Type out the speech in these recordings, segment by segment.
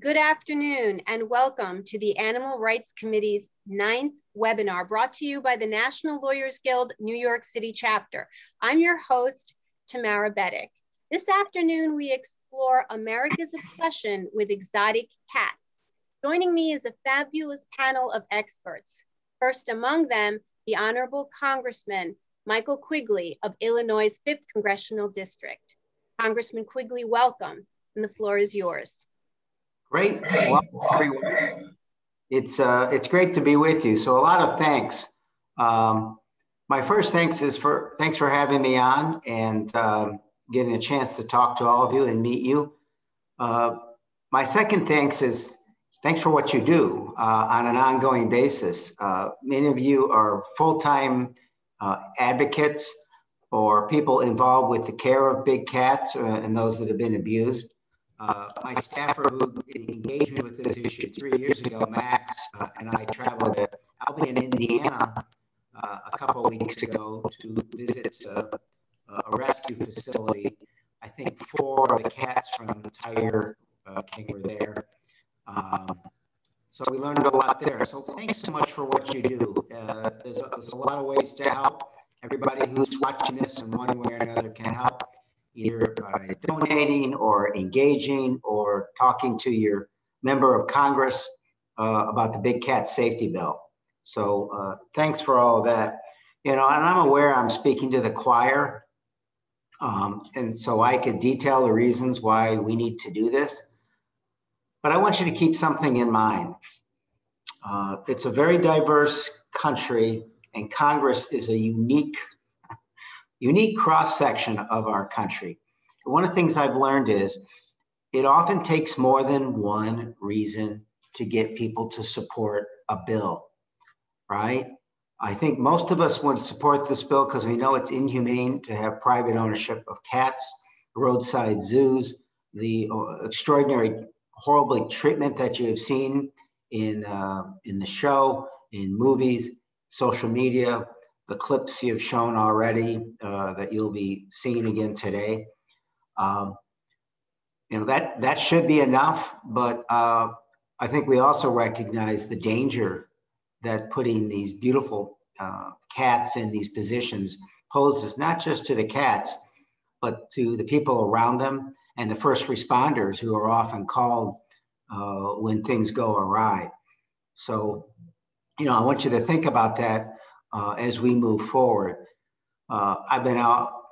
Good afternoon and welcome to the Animal Rights Committee's ninth webinar brought to you by the National Lawyers Guild New York City chapter. I'm your host, Tamara Bedic. This afternoon, we explore America's obsession with exotic cats. Joining me is a fabulous panel of experts. First among them, the Honorable Congressman Michael Quigley of Illinois' 5th Congressional District. Congressman Quigley, welcome, and the floor is yours. Great. Welcome, everyone. It's, uh, it's great to be with you. So a lot of thanks. Um, my first thanks is for, thanks for having me on and um, getting a chance to talk to all of you and meet you. Uh, my second thanks is thanks for what you do uh, on an ongoing basis. Uh, many of you are full-time uh, advocates or people involved with the care of big cats uh, and those that have been abused. Uh, my staffer who engaged me with this issue three years ago, Max, uh, and I traveled to Albion, Indiana, uh, a couple weeks ago to visit uh, a rescue facility. I think four of the cats from Tiger uh, King were there. Um, so we learned a lot there. So thanks so much for what you do. Uh, there's, a, there's a lot of ways to help. Everybody who's watching this in one way or another can help either by donating or engaging or talking to your member of Congress uh, about the big cat safety bill. So uh, thanks for all of that. You know, and I'm aware I'm speaking to the choir. Um, and so I could detail the reasons why we need to do this. But I want you to keep something in mind. Uh, it's a very diverse country, and Congress is a unique unique cross section of our country. One of the things I've learned is it often takes more than one reason to get people to support a bill, right? I think most of us would support this bill because we know it's inhumane to have private ownership of cats, roadside zoos, the uh, extraordinary, horrible treatment that you have seen in, uh, in the show, in movies, social media, the clips you've shown already uh, that you'll be seeing again today. Um, you know, that, that should be enough, but uh, I think we also recognize the danger that putting these beautiful uh, cats in these positions poses, not just to the cats, but to the people around them and the first responders who are often called uh, when things go awry. So, you know, I want you to think about that uh, as we move forward. Uh, I've been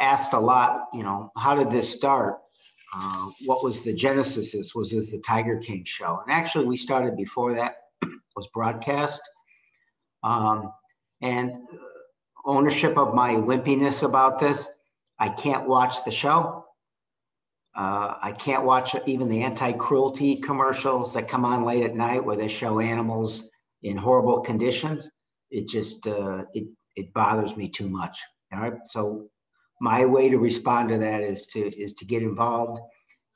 asked a lot, you know, how did this start? Uh, what was the genesis? This was this the Tiger King show, and actually we started before that was broadcast. Um, and ownership of my wimpiness about this, I can't watch the show. Uh, I can't watch even the anti-cruelty commercials that come on late at night where they show animals in horrible conditions it just uh, it it bothers me too much. All right, so my way to respond to that is to is to get involved,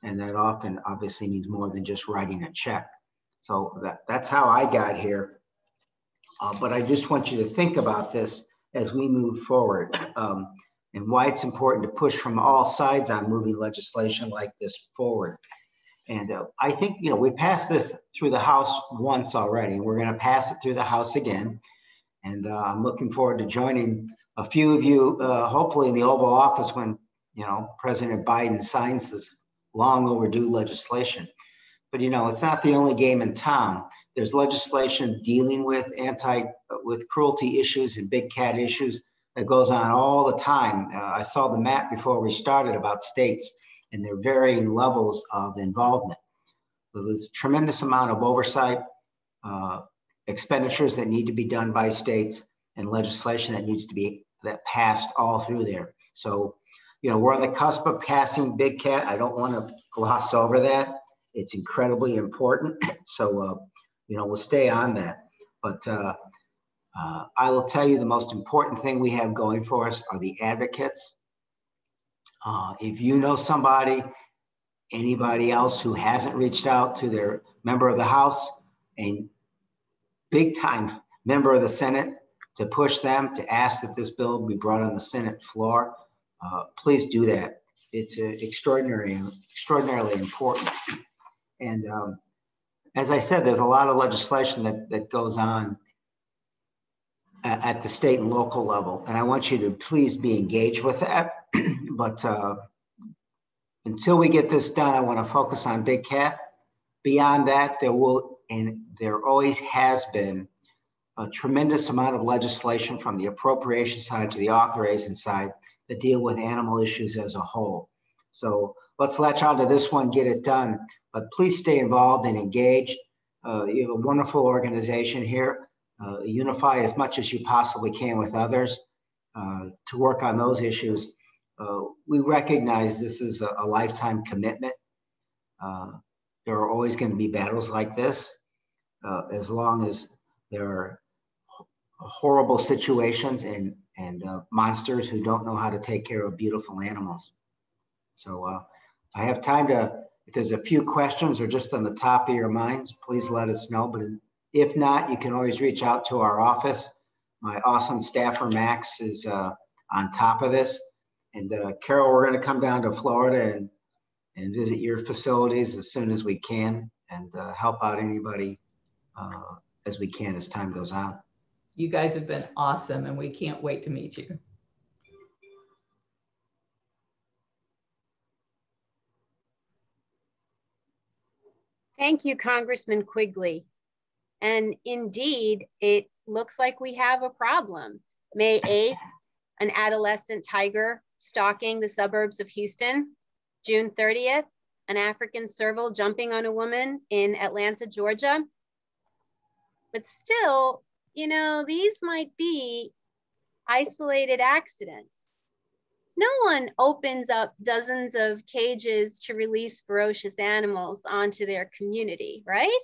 and that often obviously means more than just writing a check. So that that's how I got here. Uh, but I just want you to think about this as we move forward. Um, and why it's important to push from all sides on moving legislation like this forward. And uh, I think, you know, we passed this through the House once already, and we're going to pass it through the House again. And uh, I'm looking forward to joining a few of you, uh, hopefully in the Oval Office when, you know, President Biden signs this long overdue legislation. But, you know, it's not the only game in town. There's legislation dealing with anti, with cruelty issues and big cat issues that goes on all the time. Uh, I saw the map before we started about states and their varying levels of involvement. So there's a tremendous amount of oversight, uh, expenditures that need to be done by states and legislation that needs to be that passed all through there. So, you know, we're on the cusp of passing Big Cat. I don't want to gloss over that. It's incredibly important. So, uh, you know, we'll stay on that. But uh, uh, I will tell you the most important thing we have going for us are the advocates. Uh, if you know somebody, anybody else who hasn't reached out to their member of the House and big time member of the Senate to push them to ask that this bill be brought on the Senate floor. Uh, please do that. It's uh, extraordinary, extraordinarily important. And um, as I said, there's a lot of legislation that, that goes on at, the state and local level. And I want you to please be engaged with that. but uh, until we get this done, I want to focus on Big Cat. Beyond that, there will, and there always has been, a tremendous amount of legislation from the appropriation side to the authorization side that deal with animal issues as a whole. So let's latch on to this one, get it done. But please stay involved and engaged. Uh, you have a wonderful organization here. Uh, unify as much as you possibly can with others uh, to work on those issues. Uh, we recognize this is a, a lifetime commitment. Uh, there are always going to be battles like this uh, as long as there are horrible situations and, and monsters who don't know how to take care of beautiful animals. So I have time to, if there's a few questions or just on the top of your minds, please let us know. But if not, you can always reach out to our office. My awesome staffer, Max, is uh, on top of this. And uh, Carole, we're going to come down to Florida and, and visit your facilities as soon as we can and uh, help out anybody uh, as we can as time goes on. You guys have been awesome, and we can't wait to meet you. Thank you, Congressman Quigley. And indeed, it looks like we have a problem. May 8th, an adolescent tiger stalking the suburbs of Houston. June 30th, an African serval jumping on a woman in Atlanta, Georgia. But still, you know, these might be isolated accidents no one opens up dozens of cages to release ferocious animals onto their community, right?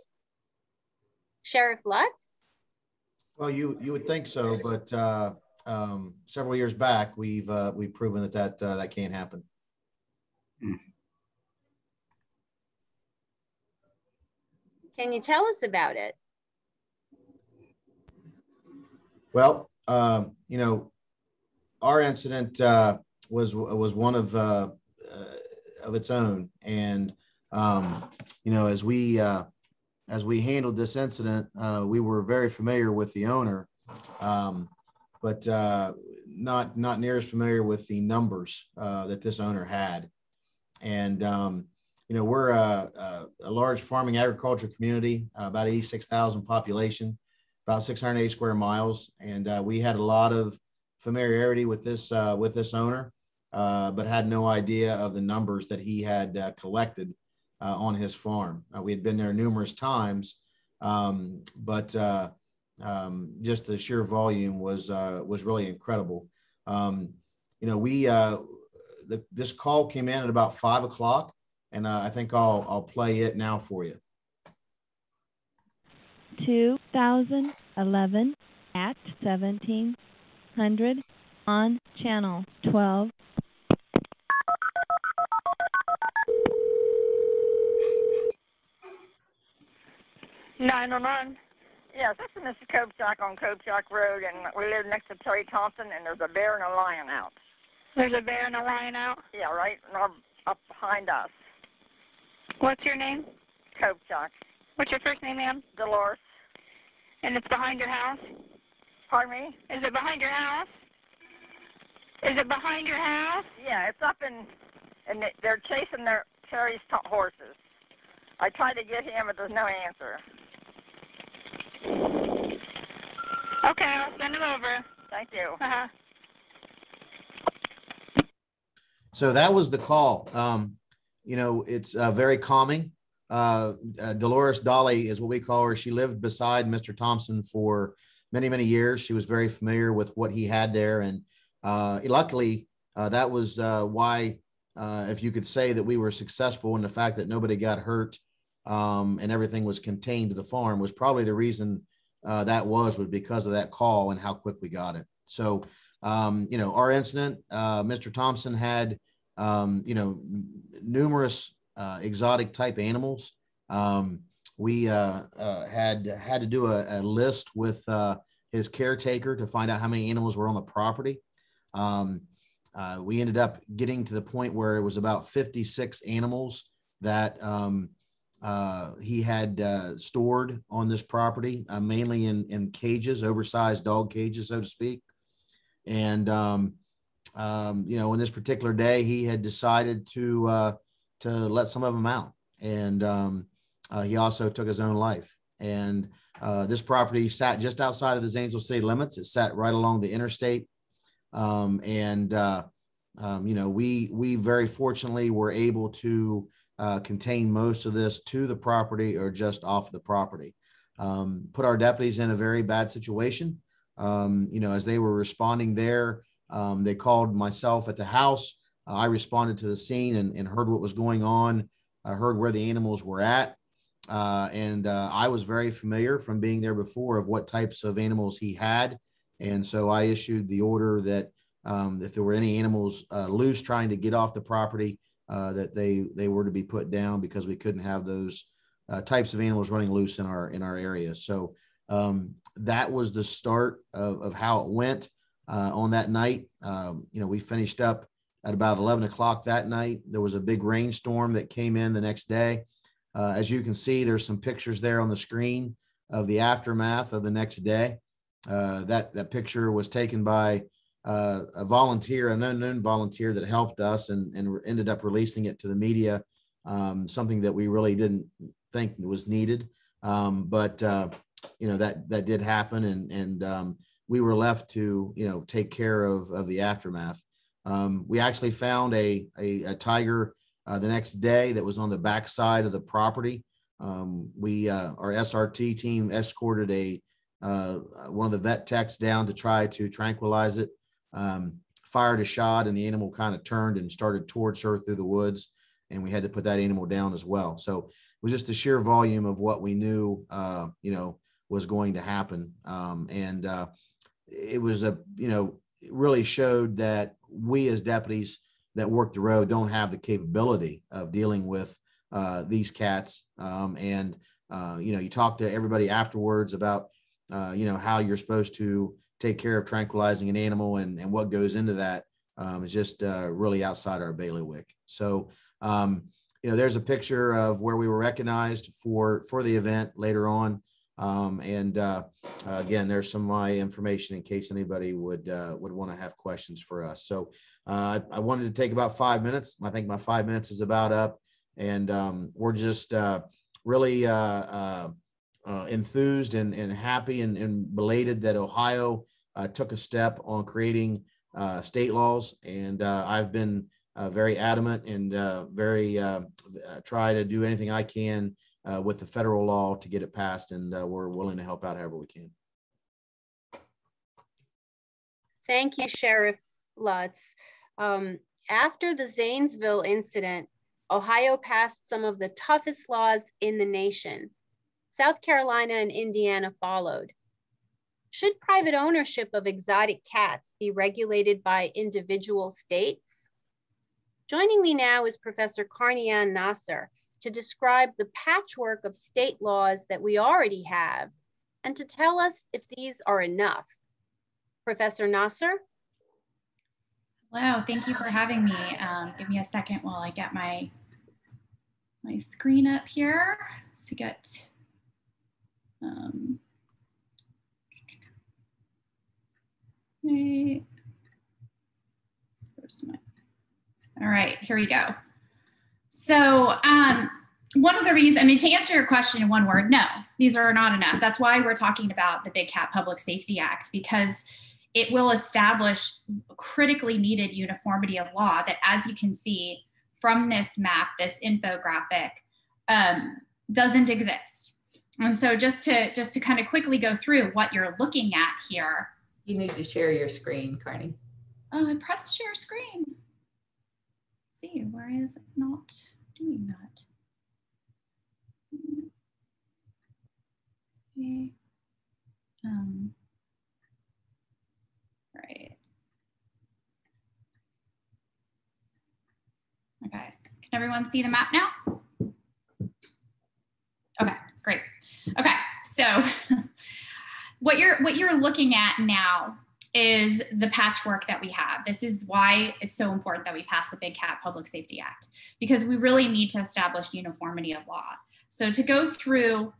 Sheriff Lutz? Well, you you would think so, but uh, um, several years back, we've uh, we've proven that that uh, that can't happen. Can you tell us about it? Well, um, you know, our incident uh, was was one of uh, uh, of its own, and um, you know, as we uh, as we handled this incident, uh, we were very familiar with the owner, um, but uh, not not near as familiar with the numbers that this owner had, and um, you know, we're a, a, a, large farming agriculture community, about 86,000 population, about 680 square miles. And uh, we had a lot of familiarity with this, uh, with this owner uh, but had no idea of the numbers that he had uh, collected uh, on his farm. Uh, we had been there numerous times, um, but uh, um, just the sheer volume was uh, was really incredible. Um, you know, we the, this call came in at about five o'clock, and uh, I think I'll I'll play it now for you. 2011 at 1700 on channel 12 909. Yes, this is Mrs. Kopechak on Kopechak Road, and we live next to Terry Thompson, and there's a bear and a lion out. There's a bear and a lion out? Yeah, right up behind us. What's your name? Kopechak. What's your first name, ma'am? Dolores. And it's behind your house? Pardon me? Is it behind your house? Is it behind your house? Yeah, it's up in, and they're chasing their Terry's horses. I tried to get him, but there's no answer. Okay, I'll send him over. Thank you. Uh-huh. So that was the call. Um, you know, it's uh, very calming. Uh, uh, Dolores Dolly is what we call her. She lived beside Mr. Thompson for many, many years. She was very familiar with what he had there. And uh, luckily, uh, that was uh, why, if you could say that we were successful in the fact that nobody got hurt um, and everything was contained to the farm, was probably the reason that was was because of that call and how quick we got it. So, um, you know, our incident, uh, Mr. Thompson had, um, you know, numerous uh, exotic type animals. Um, we uh, uh, had had to do a, a list with uh, his caretaker to find out how many animals were on the property. Um, we ended up getting to the point where it was about 56 animals that um, uh, he had uh, stored on this property, uh, mainly in, in cages, oversized dog cages, so to speak. And, um, um, you know, on this particular day, he had decided to, uh, to let some of them out. And um, uh, he also took his own life. And uh, this property sat just outside of the Zanesville city limits. It sat right along the interstate. Um, and, um, you know, we, we very fortunately were able to uh, contain most of this to the property or just off the property. Um, put our deputies in a very bad situation. Um, you know, as they were responding there, um, they called myself at the house. Uh, I responded to the scene and, and, heard what was going on. I heard where the animals were at. Uh, and uh, I was very familiar from being there before of what types of animals he had. And so I issued the order that um, if there were any animals uh, loose trying to get off the property, uh, that they they were to be put down because we couldn't have those uh, types of animals running loose in our in our area. So um, that was the start of, of how it went uh, on that night. Um, you know, we finished up at about 11 o'clock that night. There was a big rainstorm that came in the next day. Uh, as you can see, there's some pictures there on the screen of the aftermath of the next day. Uh, that that picture was taken by uh, a volunteer, an unknown volunteer that helped us and, and ended up releasing it to the media, um, something that we really didn't think was needed. Um, but, uh, you know, that, that did happen and, and um, we were left to, you know, take care of, of the aftermath. Um, we actually found a, a, a tiger uh, the next day that was on the backside of the property. Um, we, uh, our SRT team escorted a, uh, one of the vet techs down to try to tranquilize it um, fired a shot and the animal kind of turned and started towards her through the woods. And we had to put that animal down as well. So it was just the sheer volume of what we knew, uh, you know, was going to happen. Um, and uh, it was a, you know, really showed that we as deputies that work the road don't have the capability of dealing with uh, these cats. Um, and, uh, you know, you talk to everybody afterwards about, uh, you know, how you're supposed to take care of tranquilizing an animal and, and what goes into that um, is just uh, really outside our bailiwick. So, um, you know, there's a picture of where we were recognized for for the event later on. Um, and uh, again, there's some of my information in case anybody would uh, would want to have questions for us. So uh, I wanted to take about five minutes. I think my five minutes is about up, and um, we're just uh, really uh, uh, enthused and, and happy and, and belated that Ohio took a step on creating state laws. And I've been very adamant and very try to do anything I can with the federal law to get it passed. And we're willing to help out however we can. Thank you, Sheriff Lutz. Um, after the Zanesville incident, Ohio passed some of the toughest laws in the nation. South Carolina and Indiana followed. Should private ownership of exotic cats be regulated by individual states? Joining me now is Professor Carney Anne Nasser to describe the patchwork of state laws that we already have and to tell us if these are enough. Professor Nasser? Hello, thank you for having me. Um, give me a second while I get my, my screen up here to get um, my, all right, here we go. So um, one of the reasons, I mean, to answer your question in one word, no, these are not enough. That's why we're talking about the Big Cat Public Safety Act, because it will establish critically needed uniformity of law that, as you can see from this map, this infographic, um, doesn't exist. And so just to just to kind of quickly go through what you're looking at here. You need to share your screen, Carney. Oh, I pressed share screen. See, why is it not doing that? Okay. Um, right. Okay, can everyone see the map now? Okay, great. Okay, so what you're what you're looking at now is the patchwork that we have. This is why it's so important that we pass the Big Cat Public Safety Act because we really need to establish uniformity of law. So to go through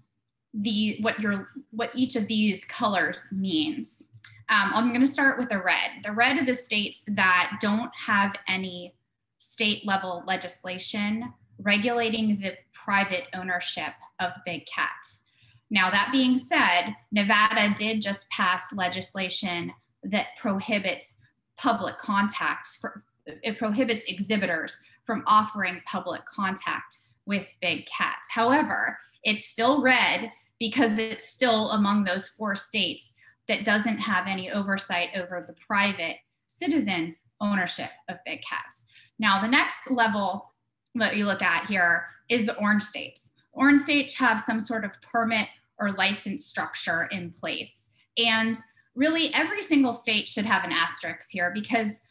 the what your what each of these colors means. Um, I'm going to start with the red. The red are the states that don't have any state level legislation regulating the private ownership of big cats. Now, that being said, Nevada did just pass legislation that prohibits public contacts for, it prohibits exhibitors from offering public contact with big cats. However, it's still red because it's still among those four states that doesn't have any oversight over the private citizen ownership of big cats. Now, the next level that you look at here is the orange states. Orange states have some sort of permit or license structure in place. And really, every single state should have an asterisk here because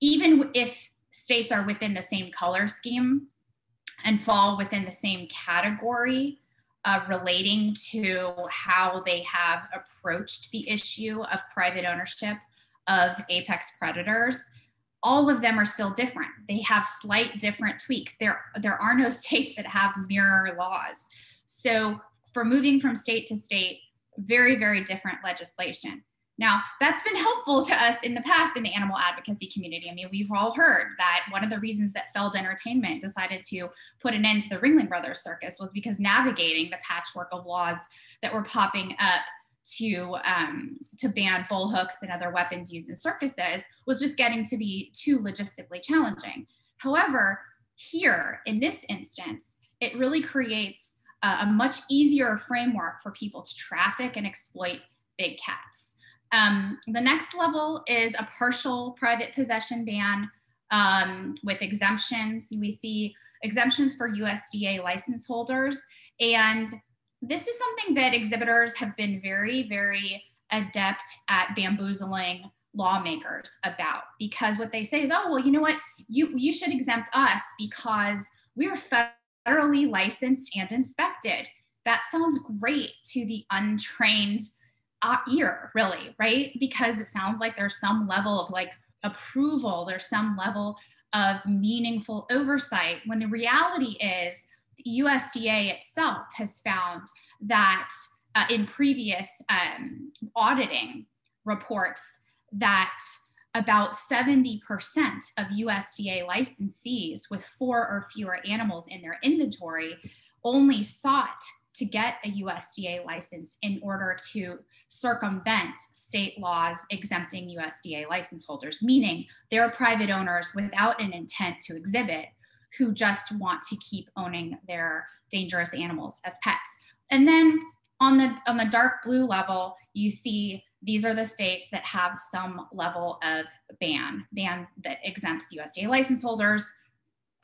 even if states are within the same color scheme and fall within the same category, uh, relating to how they have approached the issue of private ownership of apex predators all of them are still different. They have slight different tweaks. There there are no states that have mirror laws. So for moving from state to state very very different legislation now, that's been helpful to us in the past in the animal advocacy community. I mean, we've all heard that one of the reasons that Feld Entertainment decided to put an end to the Ringling Brothers circus was because navigating the patchwork of laws that were popping up to um, to ban bullhooks and other weapons used in circuses was just getting to be too logistically challenging. However, here in this instance, it really creates a, a much easier framework for people to traffic and exploit big cats. Um, the next level is a partial private possession ban um, with exemptions. We see exemptions for USDA license holders. And this is something that exhibitors have been very, very adept at bamboozling lawmakers about because what they say is, oh, well, you know what? You, you should exempt us because we're federally licensed and inspected. That sounds great to the untrained ear really right? Because it sounds like there's some level of like approval there's some level of meaningful oversight when the reality is the usda itself has found that uh, in previous um, auditing reports that about 70% of USDA licensees with four or fewer animals in their inventory only sought to get a USDA license in order to circumvent state laws exempting USDA license holders, meaning they're private owners without an intent to exhibit who just want to keep owning their dangerous animals as pets. And then on the on the dark blue level, you see these are the states that have some level of ban, ban that exempts USDA license holders,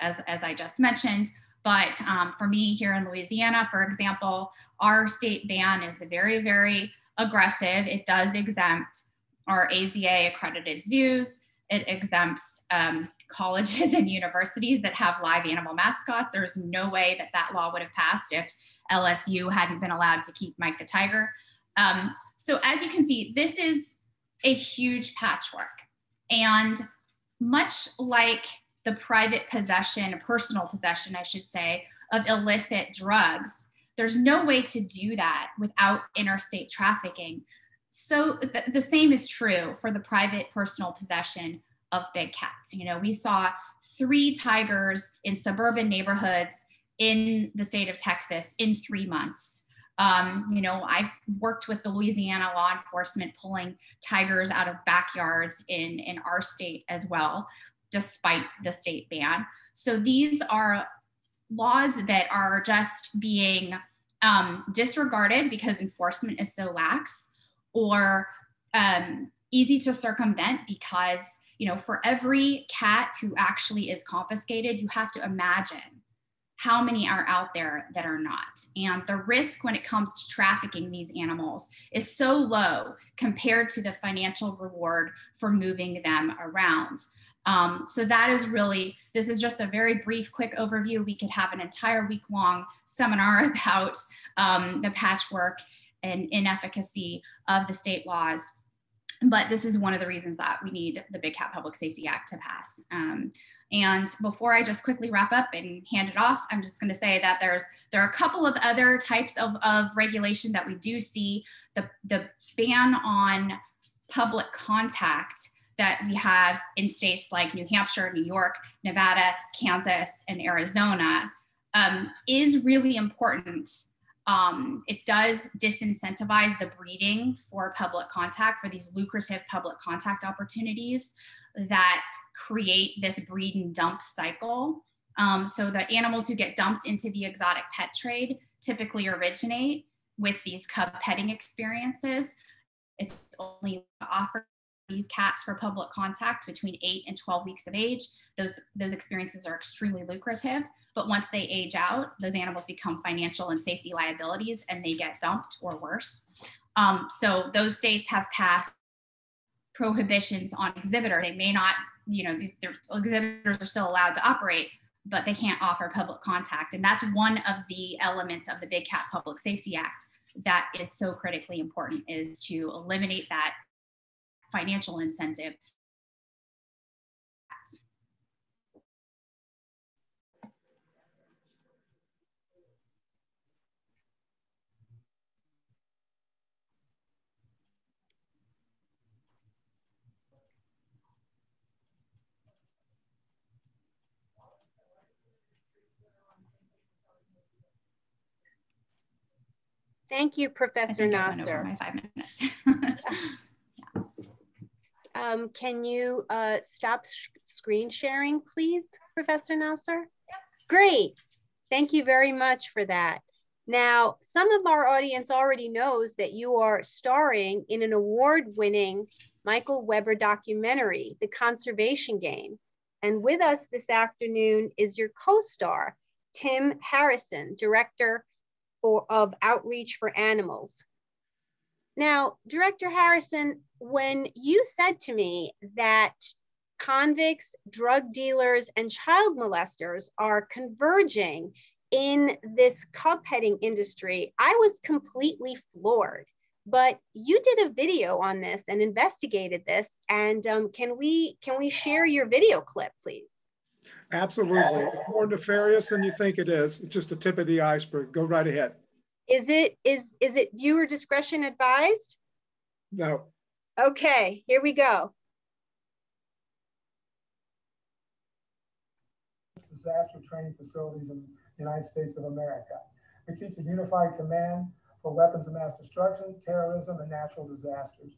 as, as I just mentioned. But um, for me here in Louisiana, for example, our state ban is a very, very aggressive. It does exempt our AZA accredited zoos. It exempts um, colleges and universities that have live animal mascots. There's no way that that law would have passed if LSU hadn't been allowed to keep Mike the Tiger. Um, so as you can see, this is a huge patchwork. And much like the private possession, personal possession, I should say, of illicit drugs, there's no way to do that without interstate trafficking. So th- the same is true for the private personal possession of big cats. You know, we saw three tigers in suburban neighborhoods in the state of Texas in three months. Um, you know, I've worked with the Louisiana law enforcement pulling tigers out of backyards in, in our state as well, despite the state ban. So these are laws that are just being um, disregarded because enforcement is so lax or um, easy to circumvent because you know for every cat who actually is confiscated you have to imagine how many are out there that are not. And the risk when it comes to trafficking these animals is so low compared to the financial reward for moving them around um, so that is really, this is just a very brief, quick overview. We could have an entire week long seminar about um, the patchwork and inefficacy of the state laws. But this is one of the reasons that we need the Big Cat Public Safety Act to pass. Um, And before I just quickly wrap up and hand it off, I'm just going to say that there's there are a couple of other types of, of regulation that we do see. The, the ban on public contact that we have in states like New Hampshire, New York, Nevada, Kansas, and Arizona um, is really important. Um, it does disincentivize the breeding for public contact, for these lucrative public contact opportunities that create this breed and dump cycle. Um, so the animals who get dumped into the exotic pet trade typically originate with these cub petting experiences. It's only offered these cats for public contact between 8 and 12 weeks of age. Those, those experiences are extremely lucrative, but once they age out, those animals become financial and safety liabilities and they get dumped or worse. Um, so those states have passed prohibitions on exhibitors. They may not, you know, exhibitors are still allowed to operate, but they can't offer public contact. And that's one of the elements of the Big Cat Public Safety Act that is so critically important is to eliminate that financial incentive. Thank you, Professor Nasser. My five minutes. Um, can you uh, stop screen sharing, please, Professor Nasser? Yep. Great. Thank you very much for that. Now, some of our audience already knows that you are starring in an award-winning Michael Webber documentary, The Conservation Game. And with us this afternoon is your co-star, Tim Harrison, Director for, of Outreach for Animals. Now, Director Harrison, when you said to me that convicts, drug dealers, and child molesters are converging in this cub petting industry, I was completely floored. But you did a video on this and investigated this, and um, can we can we share your video clip, please? Absolutely, it's more nefarious than you think it is. It's just the tip of the iceberg. Go right ahead. Is it is is it viewer discretion advised? No. Okay, here we go. Disaster training facilities in the United States of America. We teach a unified command for weapons of mass destruction, terrorism, and natural disasters.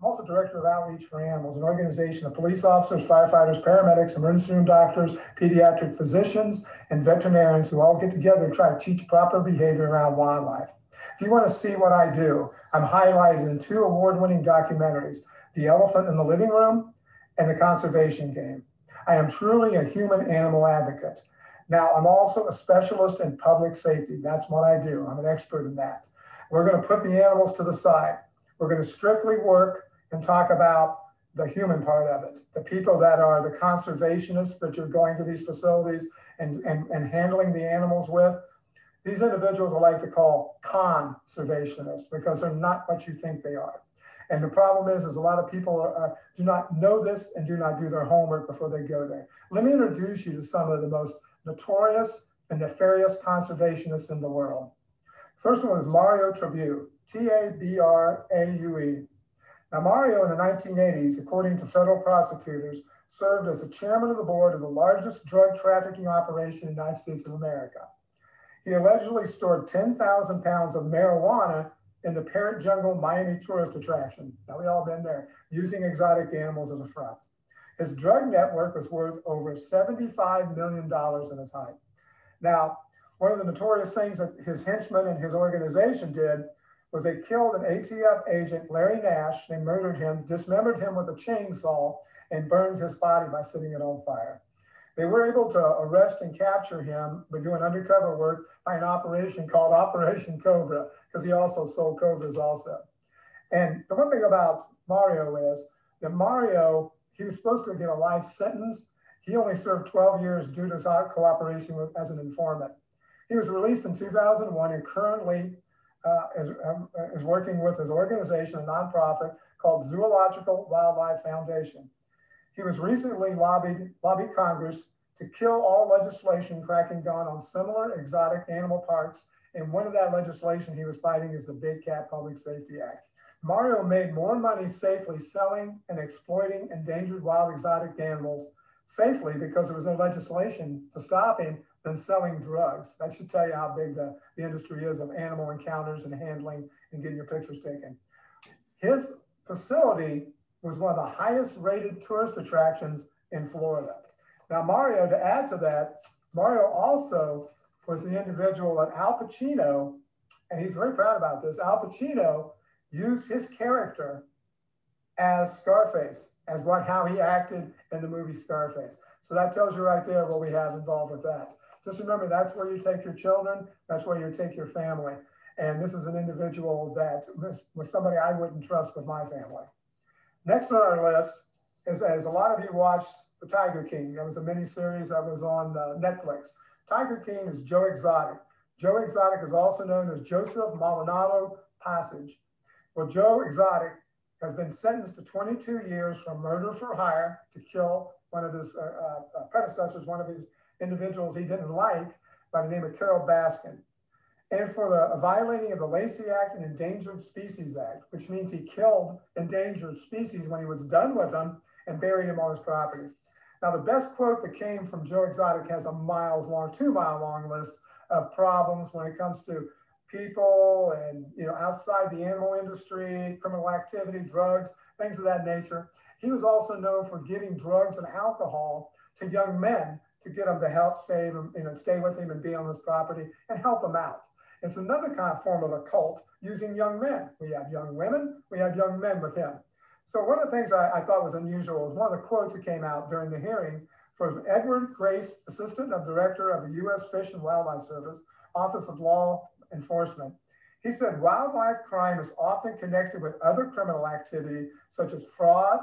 I'm also director of Outreach for Animals, an organization of police officers, firefighters, paramedics, emergency room doctors, pediatric physicians, and veterinarians who all get together and try to teach proper behavior around wildlife. If you want to see what I do, I'm highlighted in two award winning documentaries The Elephant in the Living Room and The Conservation Game. I am truly a human animal advocate. Now, I'm also a specialist in public safety. That's what I do. I'm an expert in that. We're going to put the animals to the side. We're going to strictly work and talk about the human part of it, the people that are the conservationists that you're going to these facilities and, and, and handling the animals with. These individuals I like to call conservationists because they're not what you think they are. And the problem is, is a lot of people are, do not know this and do not do their homework before they go there. Let me introduce you to some of the most notorious and nefarious conservationists in the world. First one is Mario Tabraue, T-A-B-R-A-U-E. Now, Mario in the 1980s, according to federal prosecutors, served as the chairman of the board of the largest drug trafficking operation in the United States of America. He allegedly stored 10,000 pounds of marijuana in the Parrot Jungle Miami tourist attraction. Now, we all been there, using exotic animals as a front. His drug network was worth over $75 million in its height. Now, one of the notorious things that his henchmen and his organization did was they killed an ATF agent, Larry Nash. They murdered him, dismembered him with a chainsaw, and burned his body by setting it on fire. They were able to arrest and capture him by doing undercover work by an operation called Operation Cobra, because he also sold cobras also. And the one thing about Mario is that Mario, he was supposed to get a life sentence. He only served 12 years due to his cooperation with, as an informant. He was released in 2001 and currently uh, is, um, is working with his organization, a nonprofit called Zoological Wildlife Foundation. He was recently lobbied, lobbied Congress to kill all legislation cracking down on similar exotic animal parks. And one of that legislation he was fighting is the Big Cat Public Safety Act. Mario made more money safely selling and exploiting endangered wild exotic animals safely because there was no legislation to stop him than selling drugs. That should tell you how big the, the industry is of animal encounters and handling and getting your pictures taken. His facility was one of the highest rated tourist attractions in Florida. Now, Mario, to add to that, Mario also was the individual that Al Pacino, and he's very proud about this, Al Pacino used his character as Scarface, as what how he acted in the movie Scarface. So that tells you right there what we have involved with that. Just remember that's where you take your children, that's where you take your family. And this is an individual that was somebody I wouldn't trust with my family. Next on our list is, as a lot of you watched The Tiger King. That was a mini series that was on uh, Netflix. Tiger King is Joe Exotic. Joe Exotic is also known as Joseph Maldonado Passage. Well, Joe Exotic has been sentenced to 22 years for murder for hire to kill one of his uh, uh, predecessors, one of his individuals he didn't like by the name of Carole Baskin. And for the violating of the Lacey Act and Endangered Species Act, which means he killed endangered species when he was done with them and buried them on his property. Now, the best quote that came from Joe Exotic has a miles long, two mile long list of problems when it comes to people and you know outside the animal industry, criminal activity, drugs, things of that nature. He was also known for giving drugs and alcohol to young men to get them to help save him, you know, stay with him and be on his property and help him out. It's another kind of form of a cult using young men. We have young women, we have young men with him. So one of the things I, I thought was unusual was one of the quotes that came out during the hearing from Edward Grace, Assistant of Director of the U.S. Fish and Wildlife Service, Office of Law enforcement. He said wildlife crime is often connected with other criminal activity such as fraud,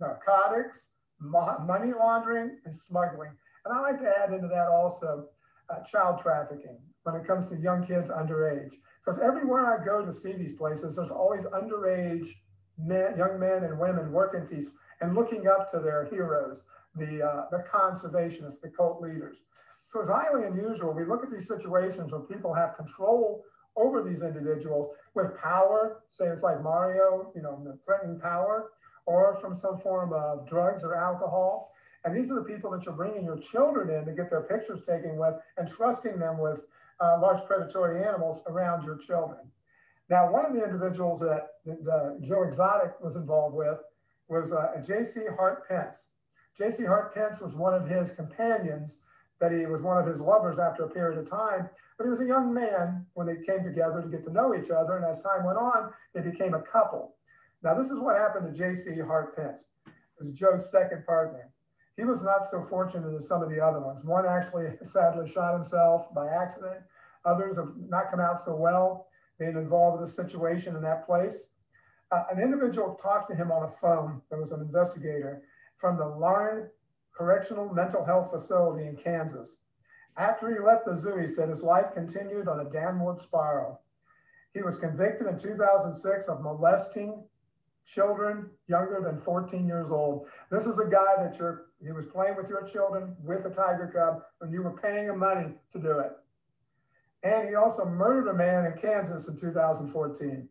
narcotics, money laundering, and smuggling. And I like to add into that also uh, child trafficking when it comes to young kids underage. Because everywhere I go to see these places, there's always underage men, young men and women working these and looking up to their heroes, the, uh, the conservationists, the cult leaders. So it's highly unusual. We look at these situations where people have control over these individuals with power, say it's like Mario, you know, the threatening power, or from some form of drugs or alcohol. And these are the people that you're bringing your children in to get their pictures taken with and trusting them with uh, large predatory animals around your children. Now, one of the individuals that, that uh, Joe Exotic was involved with was uh, J.C. Hartpence. J.C. Hartpence was one of his companions that he was one of his lovers after a period of time. But he was a young man when they came together to get to know each other. And as time went on, they became a couple. Now, this is what happened to J.C. Hartpence. It was Joe's second partner. He was not so fortunate as some of the other ones. One actually sadly shot himself by accident. Others have not come out so well, being involved with the situation in that place. Uh, an individual talked to him on a phone. There was an investigator from the Larned Correctional Mental Health Facility in Kansas. After he left the zoo, he said his life continued on a downward spiral. He was convicted in 2006 of molesting children younger than 14 years old. This is a guy that you're, he was playing with your children with a tiger cub when you were paying him money to do it. And he also murdered a man in Kansas in 2014.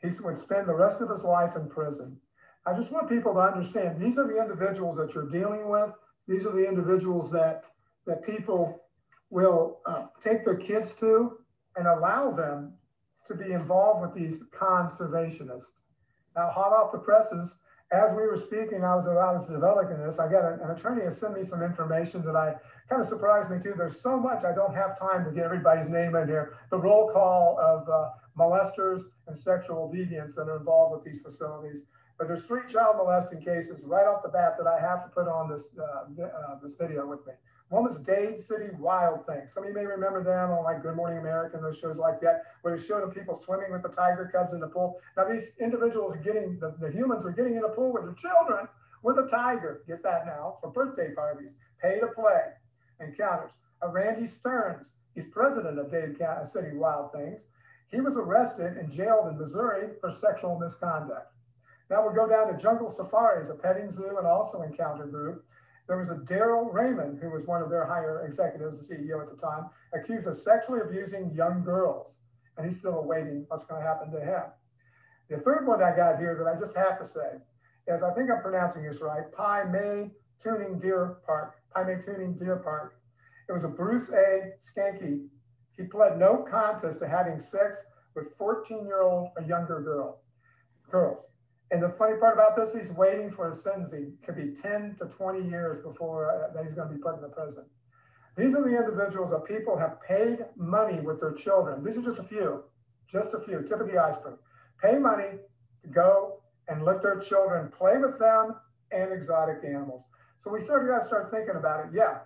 He would spend the rest of his life in prison. I just want people to understand these are the individuals that you're dealing with. These are the individuals that that people will uh, take their kids to and allow them to be involved with these conservationists. Now, hot off the presses, as we were speaking, I was I was developing this. I got an, attorney has sent me some information that I kind of surprised me too. There's so much I don't have time to get everybody's name in here. The roll call of uh, molesters and sexual deviants that are involved with these facilities. But there's three child molesting cases right off the bat that I have to put on this uh, uh, this video with me. One was Dade City Wild Things. Some of you may remember them on like Good Morning America and those shows like that, where they showed people swimming with the tiger cubs in the pool. Now these individuals are getting the, the humans are getting in the pool with their children with a tiger. Get that now for birthday parties, pay to play encounters. Uh, Randy Stearns, he's president of Dade City Wild Things. He was arrested and jailed in Missouri for sexual misconduct. Now we'll go down to Jungle Safaris, a petting zoo and also encounter group. There was a Daryl Raymond, who was one of their higher executives, the CEO at the time, accused of sexually abusing young girls. And he's still awaiting what's going to happen to him. The third one I got here that I just have to say is I think I'm pronouncing this right Pai May Tuning Deer Park. Pymatuning Deer Park. It was a Bruce A. Skanky. He pled no contest to having sex with 14 year old or younger girl, girls. And the funny part about this, he's waiting for a sentencing. Could be 10 to 20 years before uh, that he's going to be put in the prison. These are the individuals that people have paid money with their children. These are just a few, just a few, tip of the iceberg. Pay money to go and let their children play with them and exotic animals. So we started to start thinking about it. Yeah,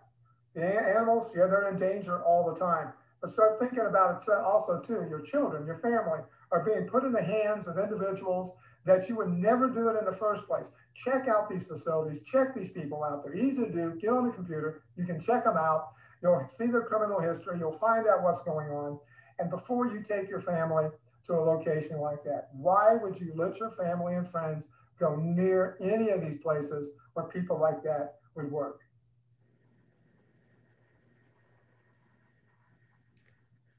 the animals, yeah, they're in danger all the time. But start thinking about it also too. Your children, your family are being put in the hands of individuals that you would never do it in the first place. Check out these facilities, check these people out. They're easy to do. Get on the computer, you can check them out. You'll see their criminal history, you'll find out what's going on. And before you take your family to a location like that, why would you let your family and friends go near any of these places where people like that would work?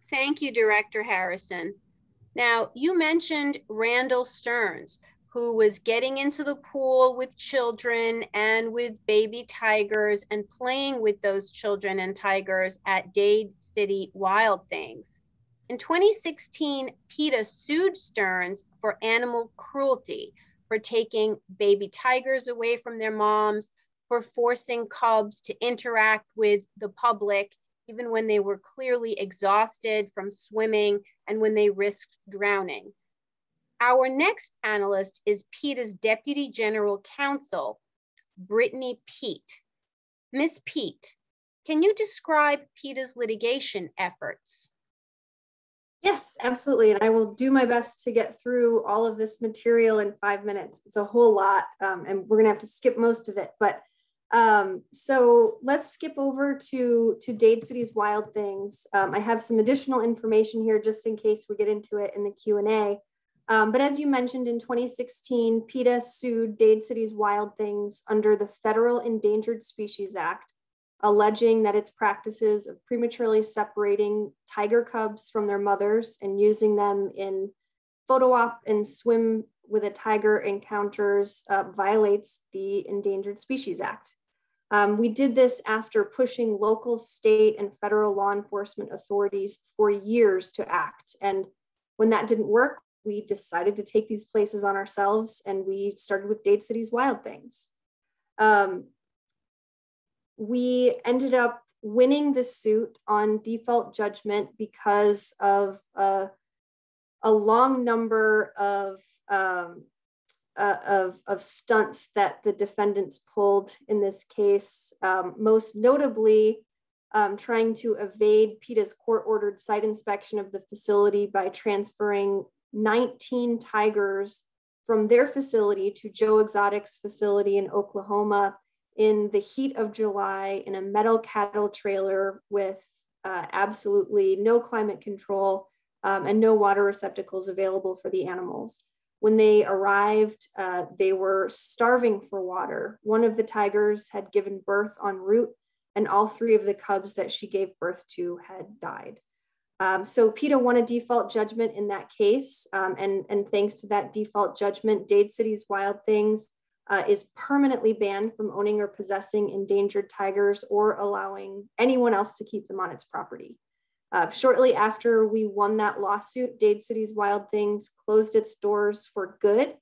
Thank you, Director Harrison. Now, you mentioned Randall Stearns, who was getting into the pool with children and with baby tigers and playing with those children and tigers at Dade City Wild Things. In 2016, PETA sued Stearns for animal cruelty, for taking baby tigers away from their moms, for forcing cubs to interact with the public, even when they were clearly exhausted from swimming and when they risked drowning. Our next panelist is PETA's Deputy General Counsel, Brittany Peet. Ms. Peet, can you describe PETA's litigation efforts? Yes, absolutely. And I will do my best to get through all of this material in five minutes. It's a whole lot, um, and we're going to have to skip most of it. But um, so let's skip over to, to Dade City's Wild Things. Um, I have some additional information here just in case we get into it in the Q&A. Um, but as you mentioned, in 2016, PETA sued Dade City's Wild Things under the Federal Endangered Species Act, alleging that its practices of prematurely separating tiger cubs from their mothers and using them in photo op and swim with a tiger encounters uh, violates the Endangered Species Act. Um, we did this after pushing local, state, and federal law enforcement authorities for years to act. And when that didn't work, we decided to take these places on ourselves and we started with Dade City's Wild Things. Um, we ended up winning the suit on default judgment because of uh, a long number of um, uh, of, of stunts that the defendants pulled in this case, um, most notably um, trying to evade PETA's court-ordered site inspection of the facility by transferring 19 tigers from their facility to Joe Exotic's facility in Oklahoma in the heat of July in a metal cattle trailer with uh, absolutely no climate control um, and no water receptacles available for the animals. When they arrived, uh, they were starving for water. One of the tigers had given birth en route, and all three of the cubs that she gave birth to had died. Um, so PETA won a default judgment in that case, um, and, and thanks to that default judgment, Dade City's Wild Things uh, is permanently banned from owning or possessing endangered tigers or allowing anyone else to keep them on its property. Uh, shortly after we won that lawsuit, Dade City's Wild Things closed its doors for good.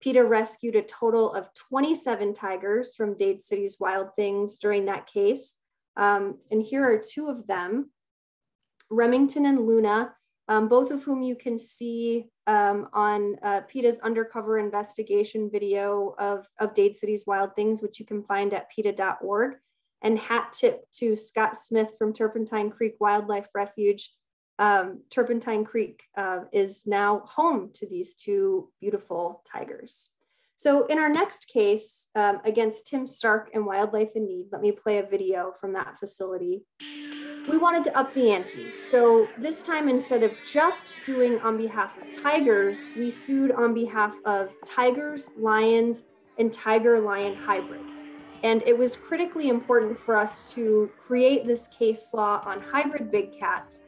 PETA rescued a total of 27 tigers from Dade City's Wild Things during that case. Um, and here are two of them, Remington and Luna, um, both of whom you can see um, on uh, PETA's undercover investigation video of, of Dade City's Wild Things, which you can find at PETA.org and hat tip to Scott Smith from Turpentine Creek Wildlife Refuge. Um, Turpentine Creek uh, is now home to these two beautiful tigers. So in our next case um, against Tim Stark and Wildlife in Need, let me play a video from that facility. We wanted to up the ante. So this time, instead of just suing on behalf of tigers, we sued on behalf of tigers, lions, and tiger lion hybrids. And it was critically important for us to create this case law on hybrid big cats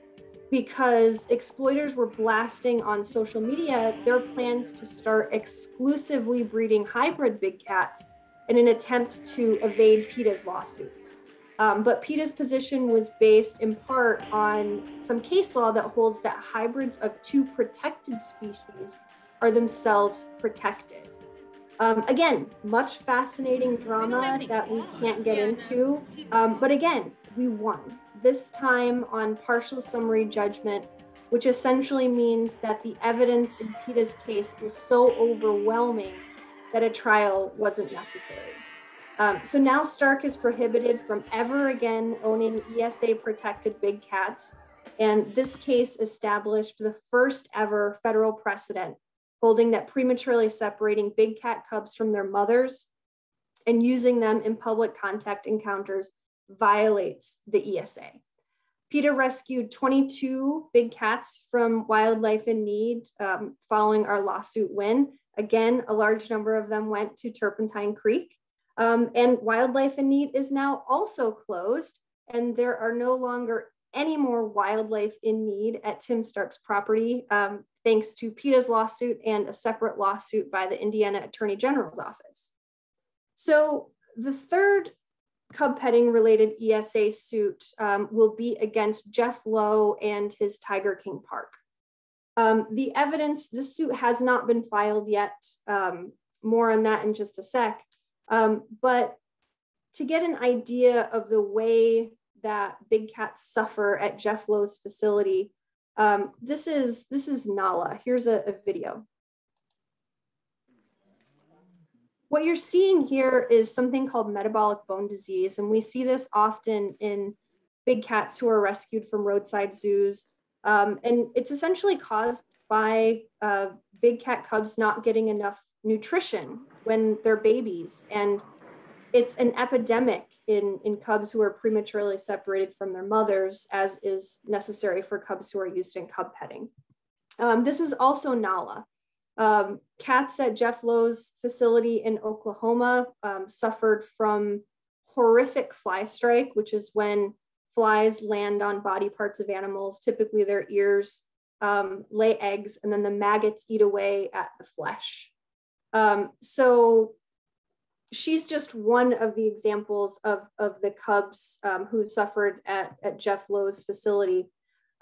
because exploiters were blasting on social media their plans to start exclusively breeding hybrid big cats in an attempt to evade PETA's lawsuits. Um, but PETA's position was based in part on some case law that holds that hybrids of two protected species are themselves protected. Um, again, much fascinating drama that we can't get into. Um, but again, we won this time on partial summary judgment, which essentially means that the evidence in PETA's case was so overwhelming that a trial wasn't necessary. Um, so now Stark is prohibited from ever again owning ESA protected big cats. And this case established the first ever federal precedent holding that prematurely separating big cat cubs from their mothers and using them in public contact encounters violates the ESA. PETA rescued 22 big cats from wildlife in need um, following our lawsuit win. Again, a large number of them went to Turpentine Creek. Um, and Wildlife in Need is now also closed, and there are no longer any more wildlife in need at Tim Stark's property, um, thanks to PETA's lawsuit and a separate lawsuit by the Indiana Attorney General's office. So the third cub petting related ESA suit um, will be against Jeff Lowe and his Tiger King Park. Um, the evidence, this suit has not been filed yet. Um, more on that in just a sec. Um, but to get an idea of the way that big cats suffer at Jeff Lowe's facility, um, this is this is Nala. Here's a, a video. What you're seeing here is something called metabolic bone disease, and we see this often in big cats who are rescued from roadside zoos. Um, and it's essentially caused by uh, big cat cubs not getting enough nutrition when they're babies. And it's an epidemic in, in cubs who are prematurely separated from their mothers, as is necessary for cubs who are used in cub petting. Um, this is also Nala. Um, cats at Jeff Lowe's facility in Oklahoma um, suffered from horrific fly strike, which is when flies land on body parts of animals, typically their ears, um, lay eggs, and then the maggots eat away at the flesh. Um, so she's just one of the examples of, of the cubs um, who suffered at, at Jeff Lowe's facility.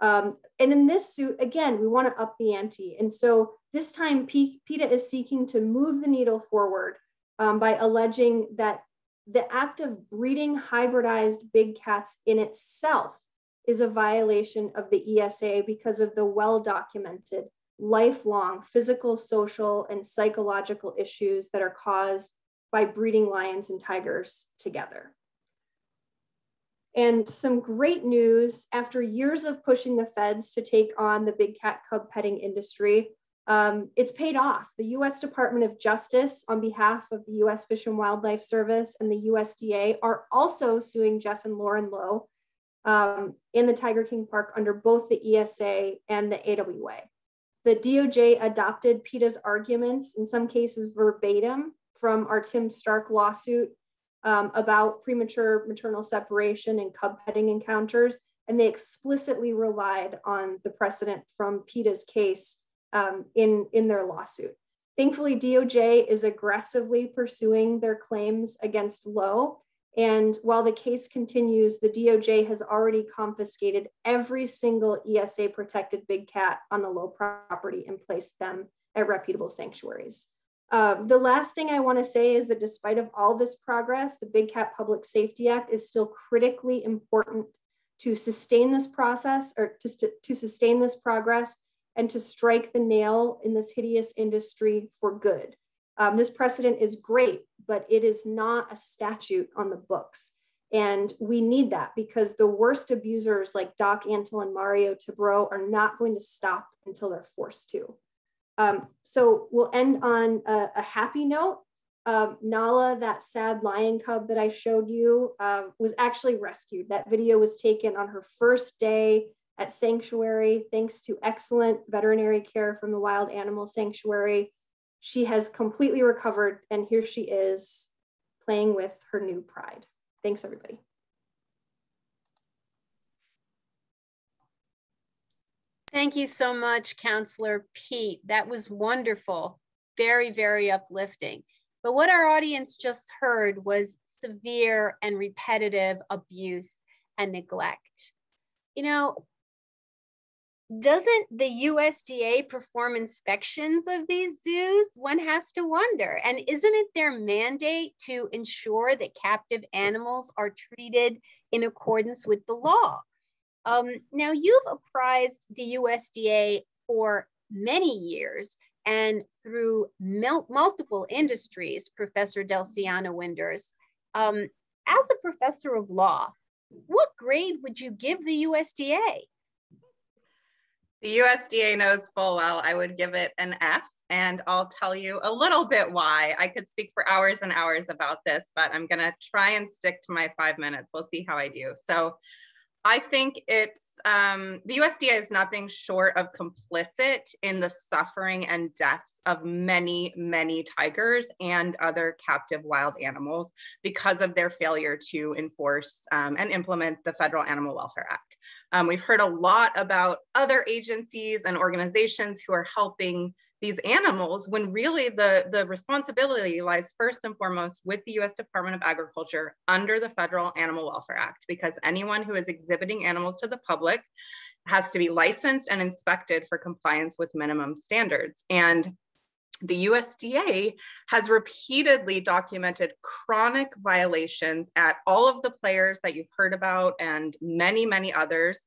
Um, and in this suit, again, we want to up the ante. And so this time, P PETA is seeking to move the needle forward um, by alleging that the act of breeding hybridized big cats in itself is a violation of the ESA because of the well documented lifelong physical, social, and psychological issues that are caused by breeding lions and tigers together. And some great news after years of pushing the feds to take on the big cat cub petting industry, um, it's paid off. The US Department of Justice, on behalf of the US Fish and Wildlife Service and the USDA, are also suing Jeff and Lauren Lowe um, in the Tiger King Park under both the ESA and the AWA. The DOJ adopted PETA's arguments, in some cases verbatim, from our Tim Stark lawsuit um, about premature maternal separation and cub petting encounters, and they explicitly relied on the precedent from PETA's case um, in, in their lawsuit. Thankfully, DOJ is aggressively pursuing their claims against Lowe. And while the case continues, the DOJ has already confiscated every single ESA protected big cat on the Lowe property and placed them at reputable sanctuaries. Uh, the last thing I want to say is that despite of all this progress, the Big Cat Public Safety Act is still critically important to sustain this process or to, to sustain this progress and to strike the nail in this hideous industry for good. Um, this precedent is great, but it is not a statute on the books. And we need that because the worst abusers like Doc Antle and Mario Tabraue are not going to stop until they're forced to. Um, so we'll end on a, a happy note. Um, Nala, that sad lion cub that I showed you, um, was actually rescued. That video was taken on her first day at Sanctuary, thanks to excellent veterinary care from the Wild Animal Sanctuary. She has completely recovered, and here she is playing with her new pride. Thanks, everybody. Thank you so much, Counselor Peet. That was wonderful. Very, very uplifting. But what our audience just heard was severe and repetitive abuse and neglect. You know, doesn't the USDA perform inspections of these zoos? One has to wonder. And isn't it their mandate to ensure that captive animals are treated in accordance with the law? Um, now, you've apprised the USDA for many years and through multiple industries, Professor Delcianna Winders. Um, as a professor of law, what grade would you give the USDA? The USDA knows full well I would give it an F, and I'll tell you a little bit why. I could speak for hours and hours about this, but I'm going to try and stick to my five minutes. We'll see how I do. So, I think it's um, the USDA is nothing short of complicit in the suffering and deaths of many, many tigers and other captive wild animals because of their failure to enforce um, and implement the Federal Animal Welfare Act. Um, we've heard a lot about other agencies and organizations who are helping these animals when really the, the responsibility lies first and foremost with the US Department of Agriculture under the Federal Animal Welfare Act, because anyone who is exhibiting animals to the public has to be licensed and inspected for compliance with minimum standards. And the USDA has repeatedly documented chronic violations at all of the players that you've heard about and many, many others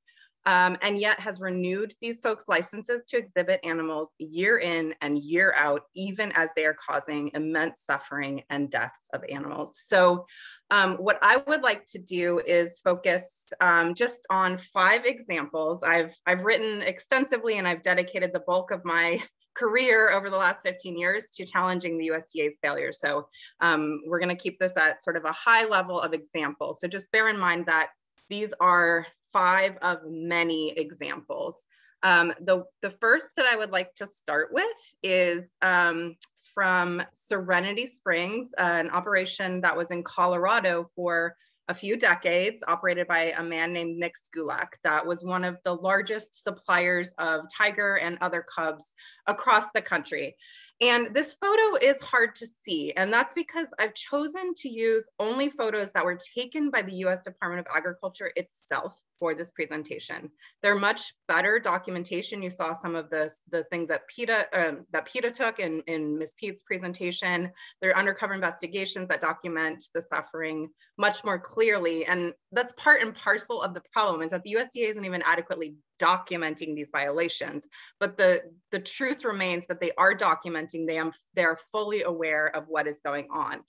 um, and yet has renewed these folks' licenses to exhibit animals year in and year out, even as they are causing immense suffering and deaths of animals. So, um, what I would like to do is focus um, just on five examples. I've I've written extensively, and I've dedicated the bulk of my career over the last 15 years to challenging the USDA's failure. So um, we're going to keep this at sort of a high level of examples. So just bear in mind that these are five of many examples. Um, the, the first that I would like to start with is um, from Serenity Springs, uh, an operation that was in Colorado for a few decades, operated by a man named Nick Sculac, that was one of the largest suppliers of tiger and other cubs across the country. And this photo is hard to see, and that's because I've chosen to use only photos that were taken by the US Department of Agriculture itself for this presentation. They're much better documentation. You saw some of the, the things that PETA, um, that PETA took in, in Ms. Peet's presentation. They're undercover investigations that document the suffering much more clearly. And that's part and parcel of the problem is that the USDA isn't even adequately documenting these violations. But the, the truth remains that they are documenting them. They're fully aware of what is going on.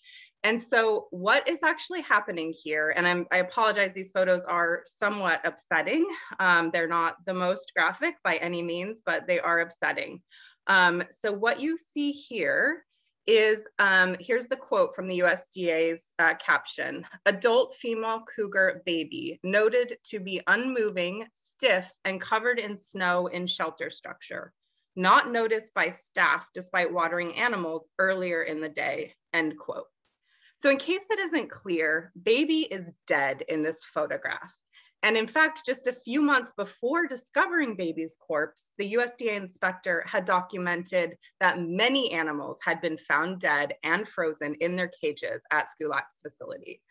And so, what is actually happening here? And I'm, i apologize, these photos are somewhat upsetting. Um, they're not the most graphic by any means, but they are upsetting. Um, so, what you see here is um, here's the quote from the USDA's uh, caption adult female cougar baby noted to be unmoving, stiff, and covered in snow in shelter structure. Not noticed by staff despite watering animals earlier in the day, end quote. So in case it isn't clear, baby is dead in this photograph. And in fact, just a few months before discovering baby's corpse, the USDA inspector had documented that many animals had been found dead and frozen in their cages at Sculac's facility.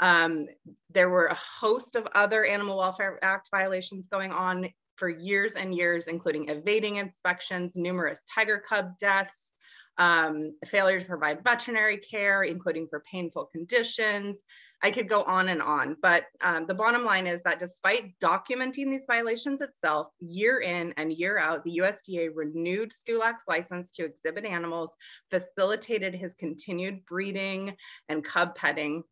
Um, there were a host of other Animal Welfare Act violations going on for years and years, including evading inspections, numerous tiger cub deaths, um, failure to provide veterinary care, including for painful conditions. I could go on and on, but um, the bottom line is that despite documenting these violations itself, year in and year out, the USDA renewed Sculac's license to exhibit animals, facilitated his continued breeding and cub petting,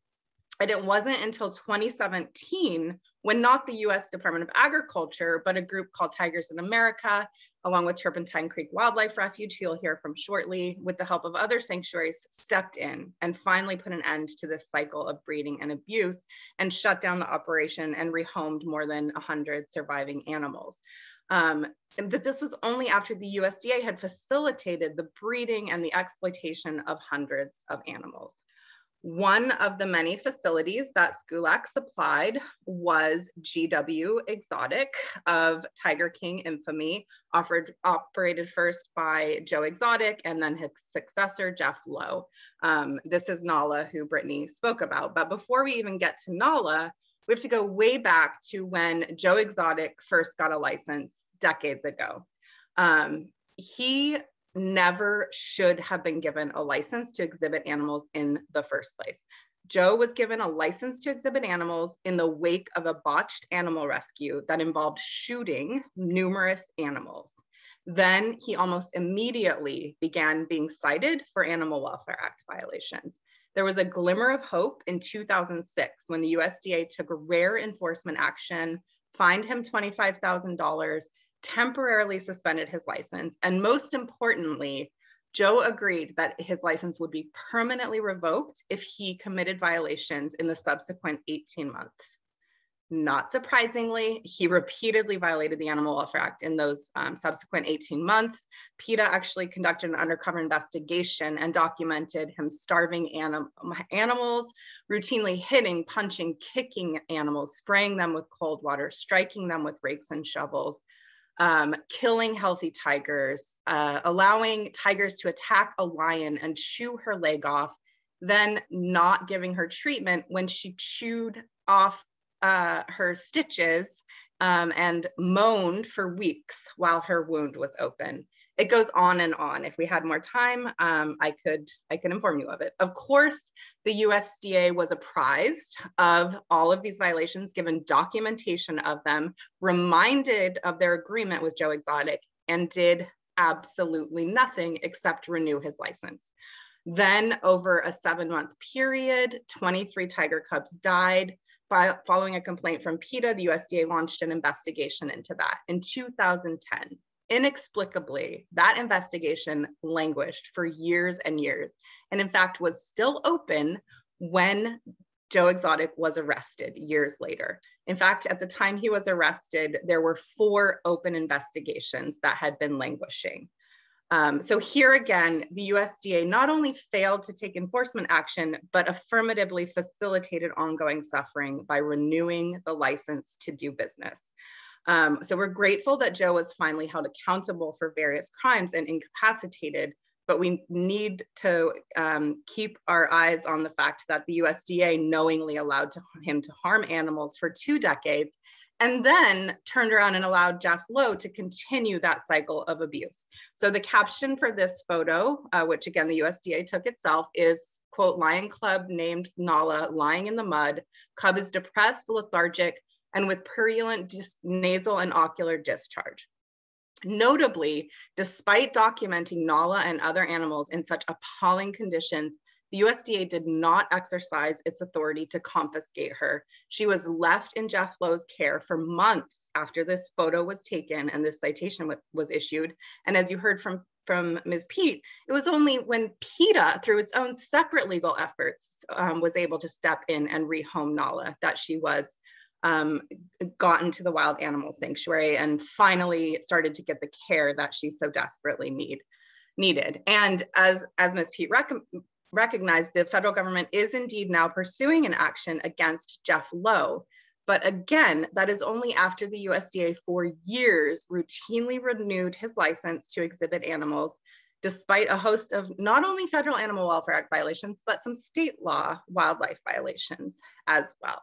and it wasn't until 2017 when not the US Department of Agriculture, but a group called Tigers in America along with Turpentine Creek Wildlife Refuge, who you'll hear from shortly, with the help of other sanctuaries, stepped in and finally put an end to this cycle of breeding and abuse and shut down the operation and rehomed more than 100 surviving animals. Um, and that this was only after the USDA had facilitated the breeding and the exploitation of hundreds of animals. One of the many facilities that SCULAC supplied was GW Exotic of Tiger King infamy, offered, operated first by Joe Exotic and then his successor, Jeff Lowe. Um, this is Nala, who Brittany spoke about. But before we even get to Nala, we have to go way back to when Joe Exotic first got a license decades ago. Um, he never should have been given a license to exhibit animals in the first place. Joe was given a license to exhibit animals in the wake of a botched animal rescue that involved shooting numerous animals. Then he almost immediately began being cited for Animal Welfare Act violations. There was a glimmer of hope in 2006 when the USDA took rare enforcement action, fined him $25,000, temporarily suspended his license. And most importantly, Joe agreed that his license would be permanently revoked if he committed violations in the subsequent 18 months. Not surprisingly, he repeatedly violated the Animal Welfare Act in those um, subsequent 18 months. PETA actually conducted an undercover investigation and documented him starving anim animals, routinely hitting, punching, kicking animals, spraying them with cold water, striking them with rakes and shovels, um, killing healthy tigers, uh, allowing tigers to attack a lion and chew her leg off, then not giving her treatment when she chewed off uh, her stitches um, and moaned for weeks while her wound was open it goes on and on. If we had more time, um, I could I could inform you of it. Of course, the USDA was apprised of all of these violations, given documentation of them, reminded of their agreement with Joe Exotic, and did absolutely nothing except renew his license. Then, over a seven month period, 23 tiger cubs died. By, following a complaint from PETA, the USDA launched an investigation into that in 2010 inexplicably, that investigation languished for years and years, and in fact was still open when Joe Exotic was arrested years later. In fact, at the time he was arrested, there were four open investigations that had been languishing. Um, so here again, the USDA not only failed to take enforcement action, but affirmatively facilitated ongoing suffering by renewing the license to do business. Um, so we're grateful that Joe was finally held accountable for various crimes and incapacitated, but we need to um, keep our eyes on the fact that the USDA knowingly allowed to, him to harm animals for two decades and then turned around and allowed Jeff Lowe to continue that cycle of abuse. So the caption for this photo, uh, which again the USDA took itself, is quote, lion cub named Nala lying in the mud. Cub is depressed, lethargic, and with purulent nasal and ocular discharge. Notably, despite documenting Nala and other animals in such appalling conditions, the USDA did not exercise its authority to confiscate her. She was left in Jeff Lowe's care for months after this photo was taken and this citation was issued. And as you heard from, from Ms. Peet, it was only when PETA, through its own separate legal efforts, um, was able to step in and rehome Nala that she was um, got into the wild animal sanctuary and finally started to get the care that she so desperately need, needed. And as, as Ms. Peet rec recognized, the federal government is indeed now pursuing an action against Jeff Lowe. But again, that is only after the USDA for years routinely renewed his license to exhibit animals, despite a host of not only federal Animal Welfare Act violations, but some state law wildlife violations as well.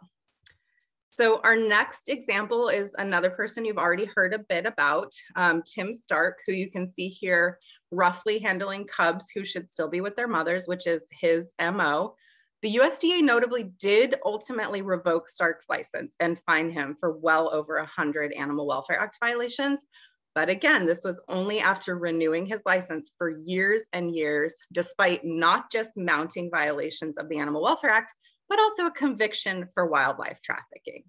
So our next example is another person you've already heard a bit about, um, Tim Stark, who you can see here roughly handling cubs who should still be with their mothers, which is his MO. The USDA notably did ultimately revoke Stark's license and fine him for well over 100 Animal Welfare Act violations. But again, this was only after renewing his license for years and years, despite not just mounting violations of the Animal Welfare Act, but also a conviction for wildlife trafficking.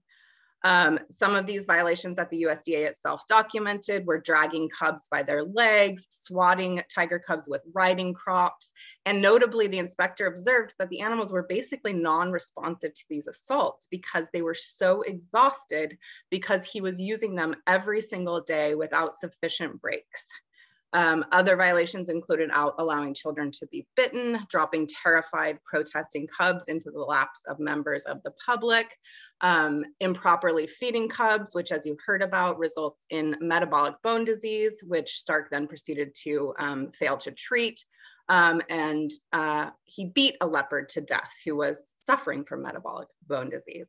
Um, some of these violations that the USDA itself documented were dragging cubs by their legs, swatting tiger cubs with riding crops, and notably the inspector observed that the animals were basically non-responsive to these assaults because they were so exhausted because he was using them every single day without sufficient breaks. Um, other violations included out allowing children to be bitten, dropping terrified protesting cubs into the laps of members of the public, um, improperly feeding cubs, which as you heard about results in metabolic bone disease, which Stark then proceeded to um, fail to treat. Um, and uh, he beat a leopard to death who was suffering from metabolic bone disease.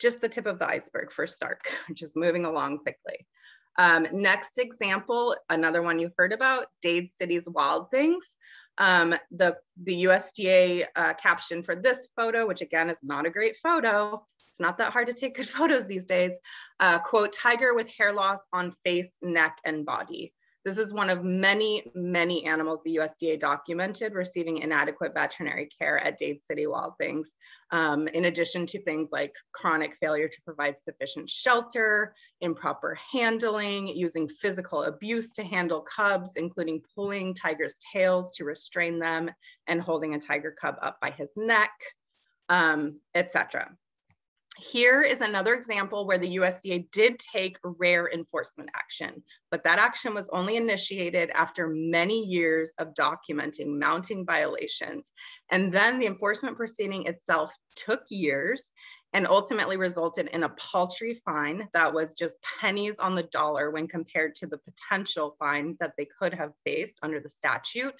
Just the tip of the iceberg for Stark, which is moving along quickly. Um, next example, another one you've heard about, Dade City's Wild Things. Um, the, the USDA uh, caption for this photo, which again is not a great photo, it's not that hard to take good photos these days, uh, quote, tiger with hair loss on face, neck, and body. This is one of many, many animals the USDA documented receiving inadequate veterinary care at Dade City Wild Things, um, in addition to things like chronic failure to provide sufficient shelter, improper handling, using physical abuse to handle cubs, including pulling tigers' tails to restrain them and holding a tiger cub up by his neck, um, etc. Here is another example where the USDA did take rare enforcement action, but that action was only initiated after many years of documenting mounting violations. And then the enforcement proceeding itself took years and ultimately resulted in a paltry fine that was just pennies on the dollar when compared to the potential fine that they could have faced under the statute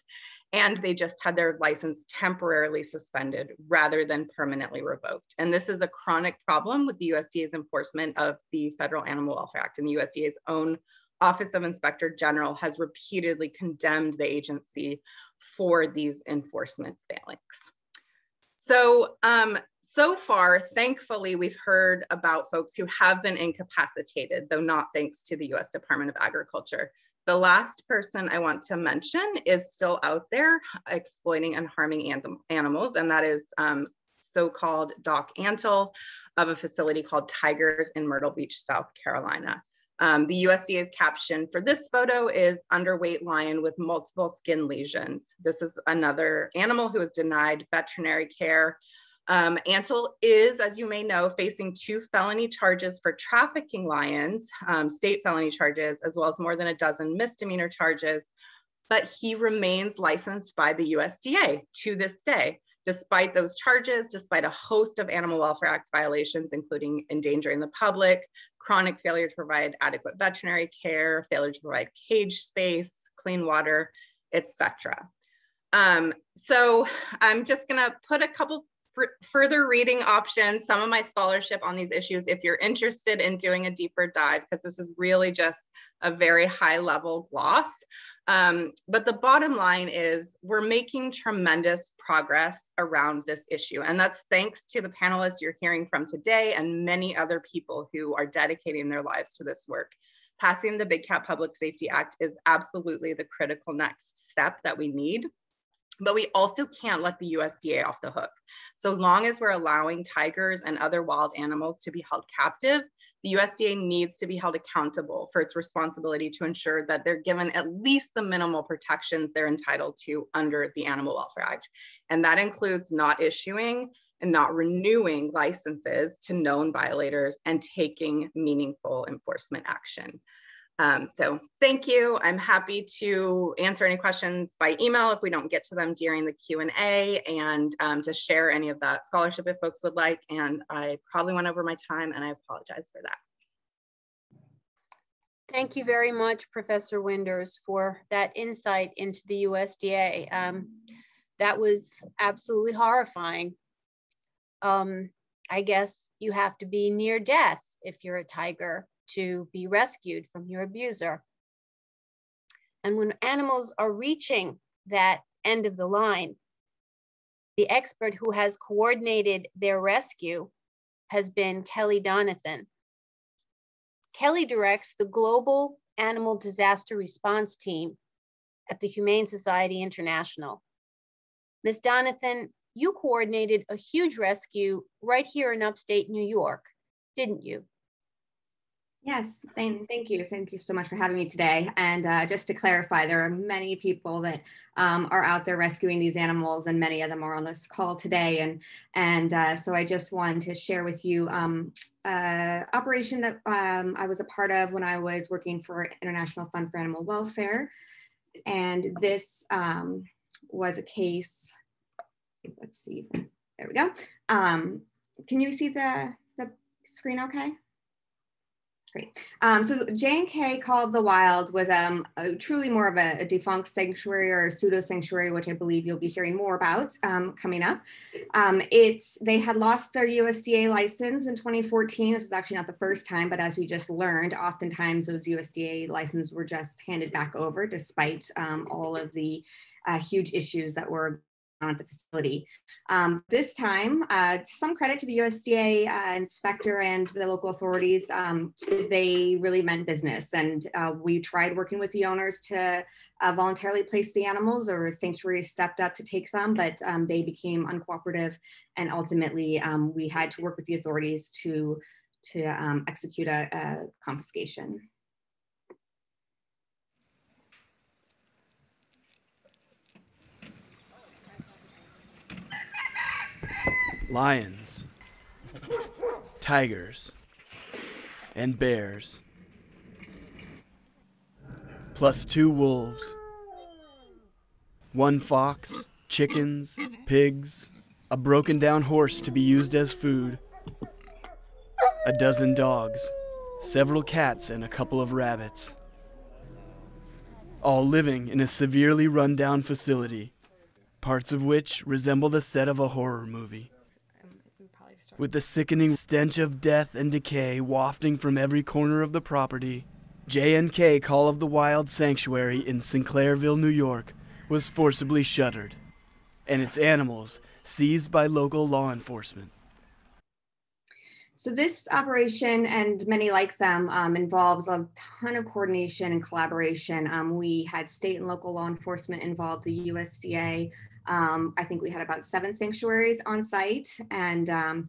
and they just had their license temporarily suspended rather than permanently revoked. And this is a chronic problem with the USDA's enforcement of the Federal Animal Welfare Act and the USDA's own Office of Inspector General has repeatedly condemned the agency for these enforcement failings. So, um, so far, thankfully, we've heard about folks who have been incapacitated, though not thanks to the US Department of Agriculture. The last person I want to mention is still out there exploiting and harming anim animals, and that is um, so-called Doc Antle of a facility called Tigers in Myrtle Beach, South Carolina. Um, the USDA's caption for this photo is underweight lion with multiple skin lesions. This is another animal who was denied veterinary care um, is, as you may know, facing two felony charges for trafficking lions, um, state felony charges, as well as more than a dozen misdemeanor charges, but he remains licensed by the USDA to this day. Despite those charges, despite a host of Animal Welfare Act violations, including endangering the public, chronic failure to provide adequate veterinary care, failure to provide cage space, clean water, etc. Um, so I'm just gonna put a couple further reading options, some of my scholarship on these issues if you're interested in doing a deeper dive, because this is really just a very high level gloss. Um, but the bottom line is we're making tremendous progress around this issue. And that's thanks to the panelists you're hearing from today and many other people who are dedicating their lives to this work. Passing the Big Cat Public Safety Act is absolutely the critical next step that we need but we also can't let the USDA off the hook. So long as we're allowing tigers and other wild animals to be held captive, the USDA needs to be held accountable for its responsibility to ensure that they're given at least the minimal protections they're entitled to under the Animal Welfare Act. And that includes not issuing and not renewing licenses to known violators and taking meaningful enforcement action. Um, so thank you. I'm happy to answer any questions by email if we don't get to them during the Q&A and um, to share any of that scholarship if folks would like. And I probably went over my time and I apologize for that. Thank you very much, Professor Winders, for that insight into the USDA. Um, that was absolutely horrifying. Um, I guess you have to be near death if you're a tiger to be rescued from your abuser. And when animals are reaching that end of the line, the expert who has coordinated their rescue has been Kelly Donithan. Kelly directs the Global Animal Disaster Response Team at the Humane Society International. Ms. Donithan, you coordinated a huge rescue right here in upstate New York, didn't you? Yes, thank, thank you. Thank you so much for having me today. And uh, just to clarify, there are many people that um, are out there rescuing these animals, and many of them are on this call today. And and uh, so I just wanted to share with you um, uh, operation that um, I was a part of when I was working for International Fund for Animal Welfare. And this um, was a case. Let's see. There we go. Um, can you see the the screen? Okay. Great. Um, so J&K Call of the Wild was um, a, truly more of a, a, defunct sanctuary or a pseudo sanctuary, which I believe you'll be hearing more about um, coming up. Um, it's they had lost their USDA license in 2014. This was actually not the first time, but as we just learned, oftentimes those USDA licenses were just handed back over, despite um, all of the uh, huge issues that were at the facility. Um, this time, uh, some credit to the USDA uh, inspector and the local authorities, um, they really meant business. And uh, we tried working with the owners to uh, voluntarily place the animals or sanctuaries stepped up to take them, but um, they became uncooperative. And ultimately, um, we had to work with the authorities to, to um, execute a, a confiscation. Lions, tigers, and bears, plus two wolves, one fox, chickens, pigs, a broken down horse to be used as food, a dozen dogs, several cats, and a couple of rabbits. All living in a severely run down facility, parts of which resemble the set of a horror movie with the sickening stench of death and decay wafting from every corner of the property, J&K Call of the Wild Sanctuary in Sinclairville, New York, was forcibly shuttered, and its animals seized by local law enforcement. So this operation and many like them um, involves a ton of coordination and collaboration. Um, we had state and local law enforcement involved, the USDA. Um, I think we had about seven sanctuaries on site and um,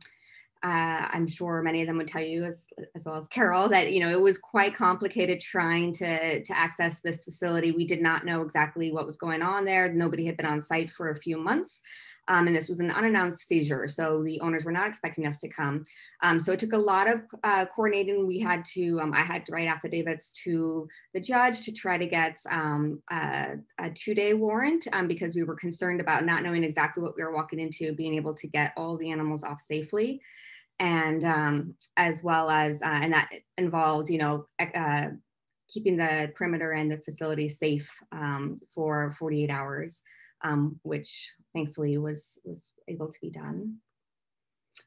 uh, I'm sure many of them would tell you, as, as well as Carole, that you know it was quite complicated trying to to access this facility. We did not know exactly what was going on there. Nobody had been on site for a few months, um, and this was an unannounced seizure, so the owners were not expecting us to come. Um, so it took a lot of uh, coordinating. We had to, um, I had to write affidavits to the judge to try to get um, a, a two-day warrant um, because we were concerned about not knowing exactly what we were walking into, being able to get all the animals off safely and um, as well as, uh, and that involved, you know, uh, keeping the perimeter and the facility safe for 48 hours, um, which thankfully was, was able to be done.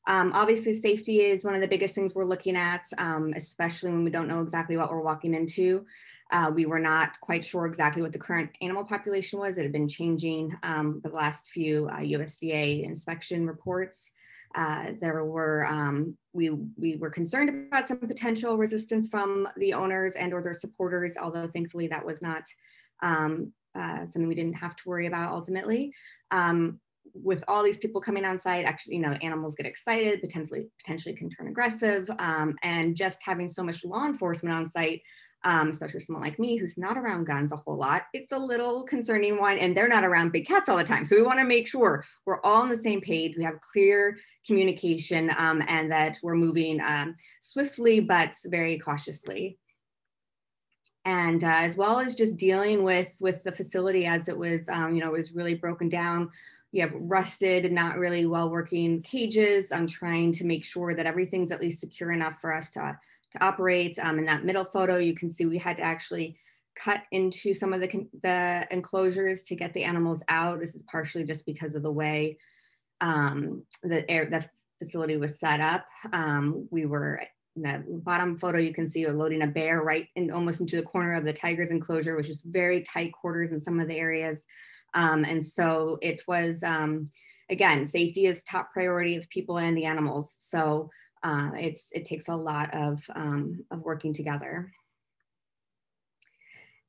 Um, obviously, safety is one of the biggest things we're looking at, um, especially when we don't know exactly what we're walking into. Uh, we were not quite sure exactly what the current animal population was. It had been changing um, the last few uh, USDA inspection reports. Uh, there were um, we we were concerned about some potential resistance from the owners and or their supporters, although thankfully that was not um, uh, something we didn't have to worry about ultimately. Um, with all these people coming on site, actually, you know, animals get excited, potentially potentially can turn aggressive, um, and just having so much law enforcement on site um, especially someone like me who's not around guns a whole lot, it's a little concerning one. And they're not around big cats all the time. So we want to make sure we're all on the same page. We have clear communication um, and that we're moving um, swiftly but very cautiously. And uh, as well as just dealing with with the facility as it was, um, you know, it was really broken down you have rusted and not really well working cages. I'm trying to make sure that everything's at least secure enough for us to to operate. Um, in that middle photo, you can see we had to actually cut into some of the, the enclosures to get the animals out. This is partially just because of the way um, the, air, the facility was set up. Um, we were the bottom photo, you can see we're loading a bear right in almost into the corner of the tiger's enclosure, which is very tight quarters in some of the areas. Um, and so it was, um, again, safety is top priority of people and the animals. So uh, it's it takes a lot of um, of working together.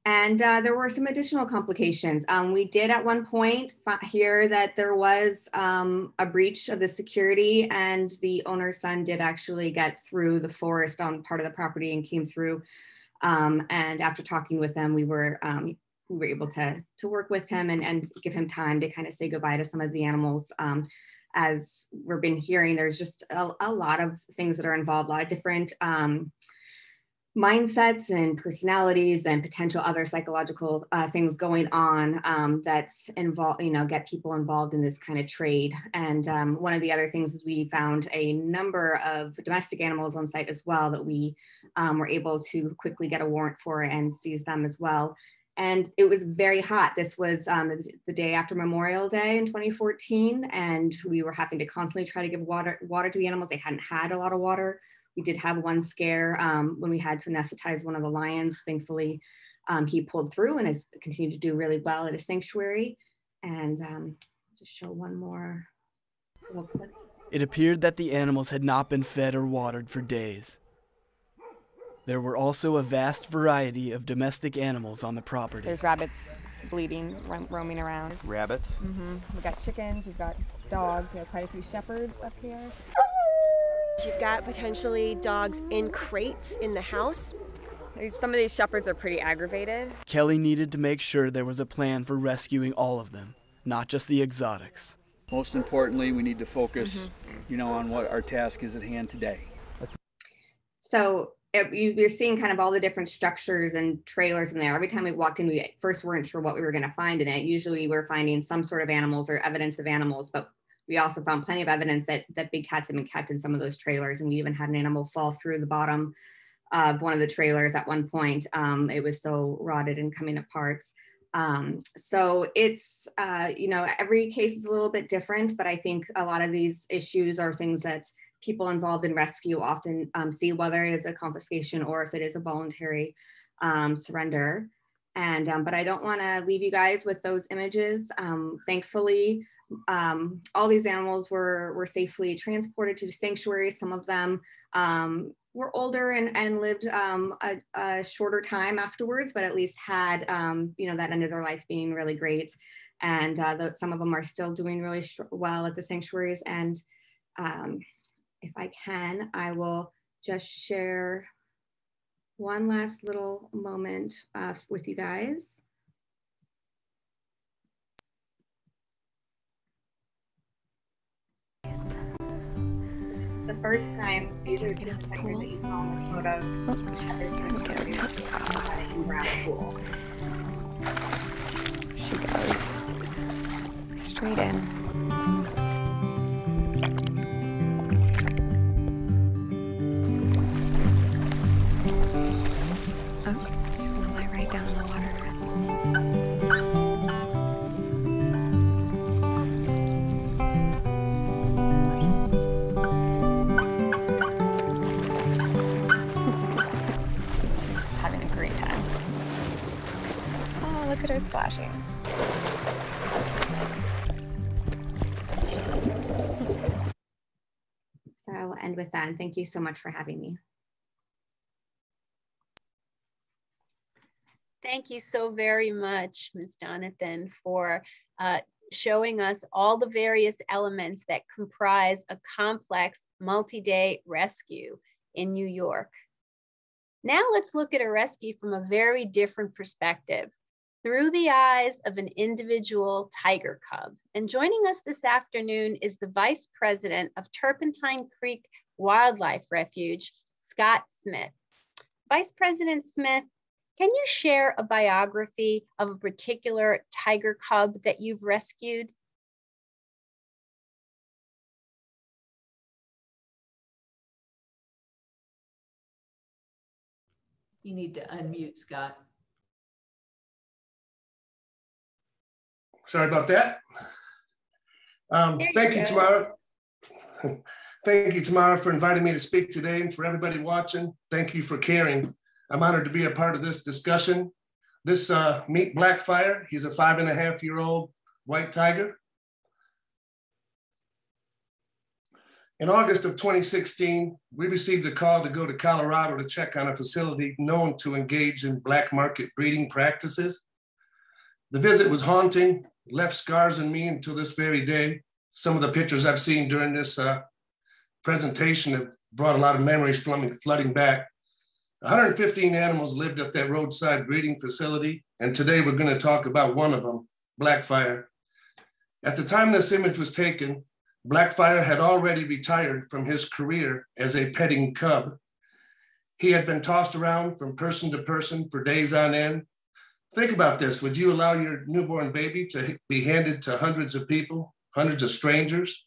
And uh, there were some additional complications. Um, we did at one point hear that there was um, a breach of the security, and the owner's son did actually get through the forest on part of the property and came through. Um, and after talking with them, we were um, we were able to to work with him and, and give him time to kind of say goodbye to some of the animals. Um, as we've been hearing, there's just a, a, lot of things that are involved, a lot of different um, mindsets and personalities and potential other psychological uh, things going on um, that involve, you know, get people involved in this kind of trade. And um, one of the other things is we found a number of domestic animals on site as well that we um, were able to quickly get a warrant for and seize them as well. And it was very hot. This was um, the, the, day after Memorial Day in 2014, and we were having to constantly try to give water water to the animals. They hadn't had a lot of water. We did have one scare um, when we had to anesthetize one of the lions. Thankfully, um, he pulled through and has continued to do really well at a sanctuary. And um, just show one more little clip. It appeared that the animals had not been fed or watered for days. There were also a vast variety of domestic animals on the property. There's rabbits bleeding, roaming around. Rabbits? Mm-hmm. We've got chickens, we've got dogs, we have quite a few shepherds up here. You've got potentially dogs in crates in the house. Some of these shepherds are pretty aggravated. Kelly needed to make sure there was a plan for rescuing all of them, not just the exotics. Most importantly, we need to focus, mm-hmm. you know, on what our task is at hand today. So it, you, are seeing kind of all the different structures and trailers in there. Every time we walked in, we first weren't sure what we were going to find in it. Usually, we were finding some sort of animals or evidence of animals, but we also found plenty of evidence that, that big cats have been kept in some of those trailers. And we even had an animal fall through the bottom of one of the trailers at one point. Um, it was so rotted and coming apart. Um, so it's, uh, you know, every case is a little bit different, but I think a lot of these issues are things that people involved in rescue often um, see whether it is a confiscation or if it is a voluntary um, surrender. And, um, but I don't wanna leave you guys with those images. Um, thankfully, um, all these animals were, were safely transported to sanctuaries. Some of them um, were older and, and lived um, a, a, shorter time afterwards, but at least had, um, you know, that end of their life being really great. And uh, the, some of them are still doing really well at the sanctuaries. And um, if I can, I will just share one last little moment uh, with you guys. The first time these are two tigers that you saw in this photo. Oh, just get her in brown pool. She goes straight in. Splashing. So I will end with that. And thank you so much for having me. Thank you so very much, Ms. Donithan, for uh, showing us all the various elements that comprise a complex multi-day rescue in New York. Now let's look at a rescue from a very different perspective through the eyes of an individual tiger cub. And joining us this afternoon is the Vice President of Turpentine Creek Wildlife Refuge, Scott Smith. Vice President Smith, can you share a biography of a particular tiger cub that you've rescued? You need to unmute, Scott. Sorry about that. Um, thank you, you Tamara. thank you, Tamara, for inviting me to speak today and for everybody watching. Thank you for caring. I'm honored to be a part of this discussion. This uh, Meet Blackfire, he's a five and a half year old white tiger. In August of 2016, we received a call to go to Colorado to check on a facility known to engage in black market breeding practices. The visit was haunting, left scars in me until this very day. Some of the pictures I've seen during this uh, presentation have brought a lot of memories flooding, flooding back. 115 animals lived at that roadside breeding facility, and today we're going to talk about one of them, Blackfire. At the time this image was taken, Blackfire had already retired from his career as a petting cub. He had been tossed around from person to person for days on end. Think about this. Would you allow your newborn baby to be handed to hundreds of people, hundreds of strangers?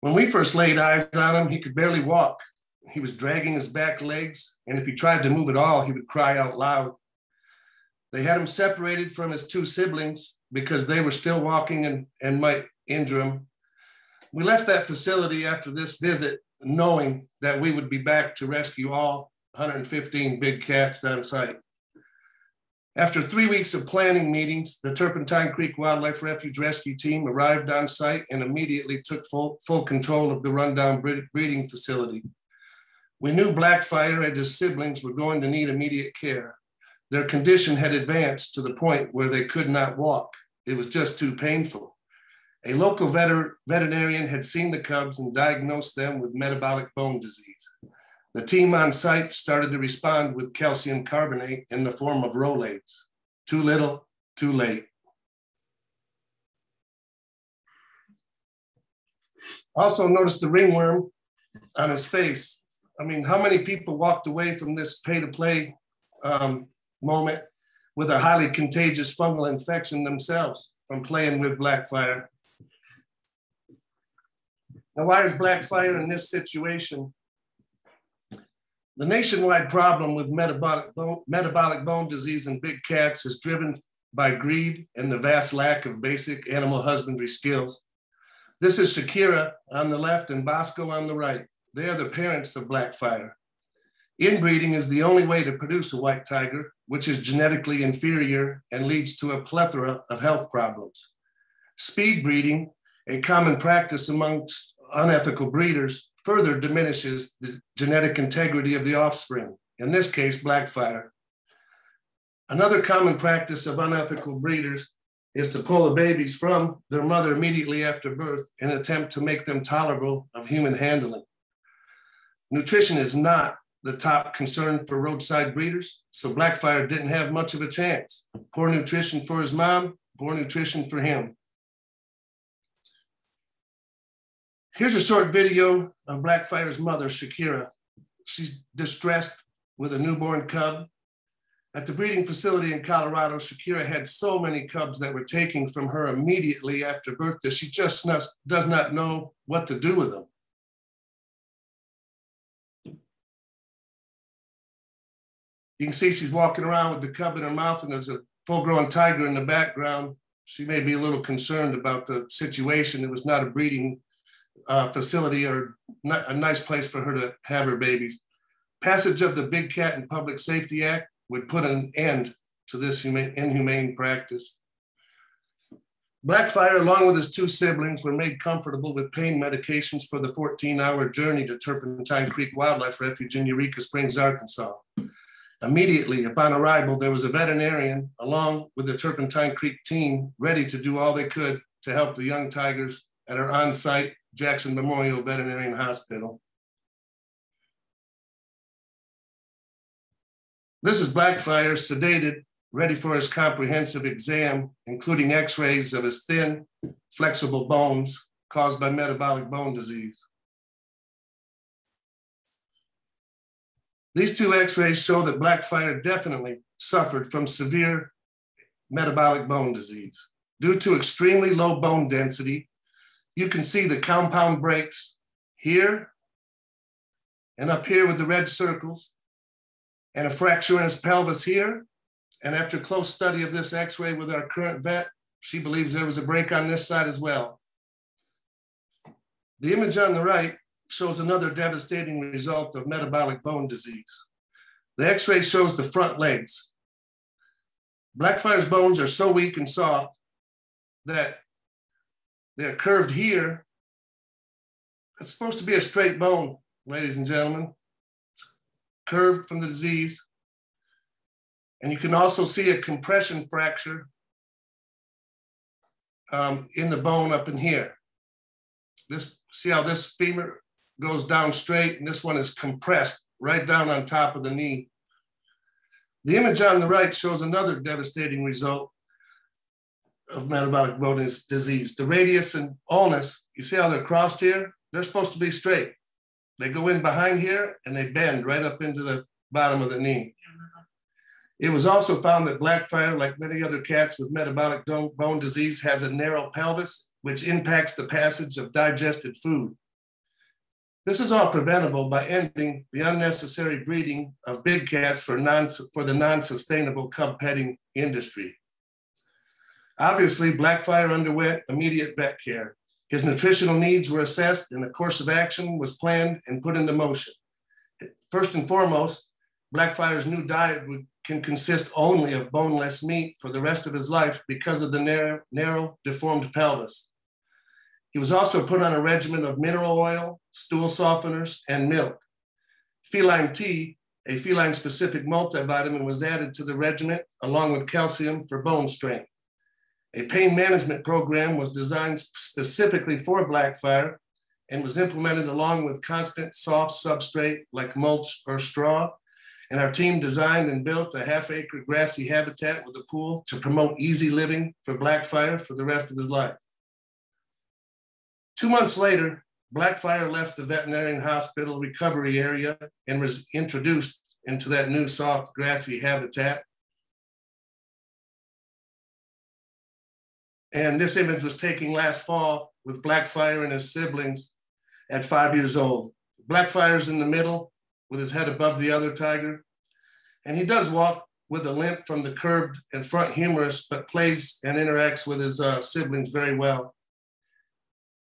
When we first laid eyes on him, he could barely walk. He was dragging his back legs, and if he tried to move at all, he would cry out loud. They had him separated from his two siblings because they were still walking and, and might injure him we left that facility after this visit knowing that we would be back to rescue all 115 big cats on site. After three weeks of planning meetings, the Turpentine Creek Wildlife Refuge Rescue Team arrived on site and immediately took full, full control of the rundown breeding facility. We knew Blackfire and his siblings were going to need immediate care. Their condition had advanced to the point where they could not walk. It was just too painful. A local veter- veterinarian had seen the cubs and diagnosed them with metabolic bone disease. The team on site started to respond with calcium carbonate in the form of Rolaids. Too little, too late. Also notice the ringworm on his face. I mean, how many people walked away from this pay to play um, moment with a highly contagious fungal infection themselves from playing with Blackfire? Now, why is Blackfire in this situation? The nationwide problem with metabolic bone, metabolic bone disease in big cats is driven by greed and the vast lack of basic animal husbandry skills. This is Shakira on the left and Bosco on the right. They are the parents of Blackfire. Inbreeding is the only way to produce a white tiger, which is genetically inferior and leads to a plethora of health problems. Speed breeding, a common practice amongst unethical breeders further diminishes the genetic integrity of the offspring, in this case, blackfire. Another common practice of unethical breeders is to pull the babies from their mother immediately after birth in an attempt to make them tolerable of human handling. Nutrition is not the top concern for roadside breeders, so Blackfire didn't have much of a chance. Poor nutrition for his mom, poor nutrition for him. Here's a short video Uh, of Blackfire's mother, Shakira. She's distressed with a newborn cub. At the breeding facility in Colorado, Shakira had so many cubs that were taken from her immediately after birth that she just does not know what to do with them. You can see she's walking around with the cub in her mouth, and there's a full grown tiger in the background. She may be a little concerned about the situation. It was not a breeding uh, facility or a nice place for her to have her babies. Passage of the Big Cat and Public Safety Act would put an end to this inhumane practice. Blackfire, along with his two siblings, were made comfortable with pain medications for the 14 hour journey to Turpentine Creek Wildlife Refuge in Eureka Springs, Arkansas. Immediately upon arrival, there was a veterinarian along with the Turpentine Creek team ready to do all they could to help the young tigers at our on site Jackson Memorial Veterinary Hospital. This is Blackfire, sedated, ready for his comprehensive exam, including x-rays of his thin, flexible bones caused by metabolic bone disease. These two x-rays show that Blackfire definitely suffered from severe metabolic bone disease. Due to extremely low bone density you can see the compound breaks here and up here with the red circles and a fracture in his pelvis here. And after close study of this x-ray with our current vet, she believes there was a break on this side as well. The image on the right shows another devastating result of metabolic bone disease. The x-ray shows the front legs. Blackfire's bones are so weak and soft that they're curved here It's supposed to be a straight bone, ladies and gentlemen. It's curved from the disease. And you can also see a compression fracture um, in the bone up in here. This, see how this femur goes down straight and this one is compressed right down on top of the knee. The image on the right shows another devastating result of metabolic bone disease. The radius and ulnus, you see how they're crossed here? They're supposed to be straight. They go in behind here and they bend right up into the bottom of the knee. Uh-huh. It was also found that Blackfire, like many other cats with metabolic bone disease, has a narrow pelvis, which impacts the passage of digested food. This is all preventable by ending the unnecessary breeding of big cats for, non, for the non-sustainable cub petting industry. Obviously, Blackfire underwent immediate vet care. His nutritional needs were assessed and a course of action was planned and put into motion. First and foremost, Blackfire's new diet would, can consist only of boneless meat for the rest of his life because of the narrow, narrow deformed pelvis. He was also put on a regimen of mineral oil, stool softeners, and milk. Feline T, a feline specific multivitamin, was added to the regimen along with calcium for bone strength. A pain management program was designed specifically for Blackfire and was implemented along with constant soft substrate like mulch or straw. And our team designed and built a half acre grassy habitat with a pool to promote easy living for Blackfire for the rest of his life. Two months later, Blackfire left the veterinarian hospital recovery area and was introduced into that new soft grassy habitat And this image was taken last fall with Blackfire and his siblings at five years old. Blackfire's in the middle with his head above the other tiger. And he does walk with a limp from the curved and front humerus, but plays and interacts with his uh, siblings very well.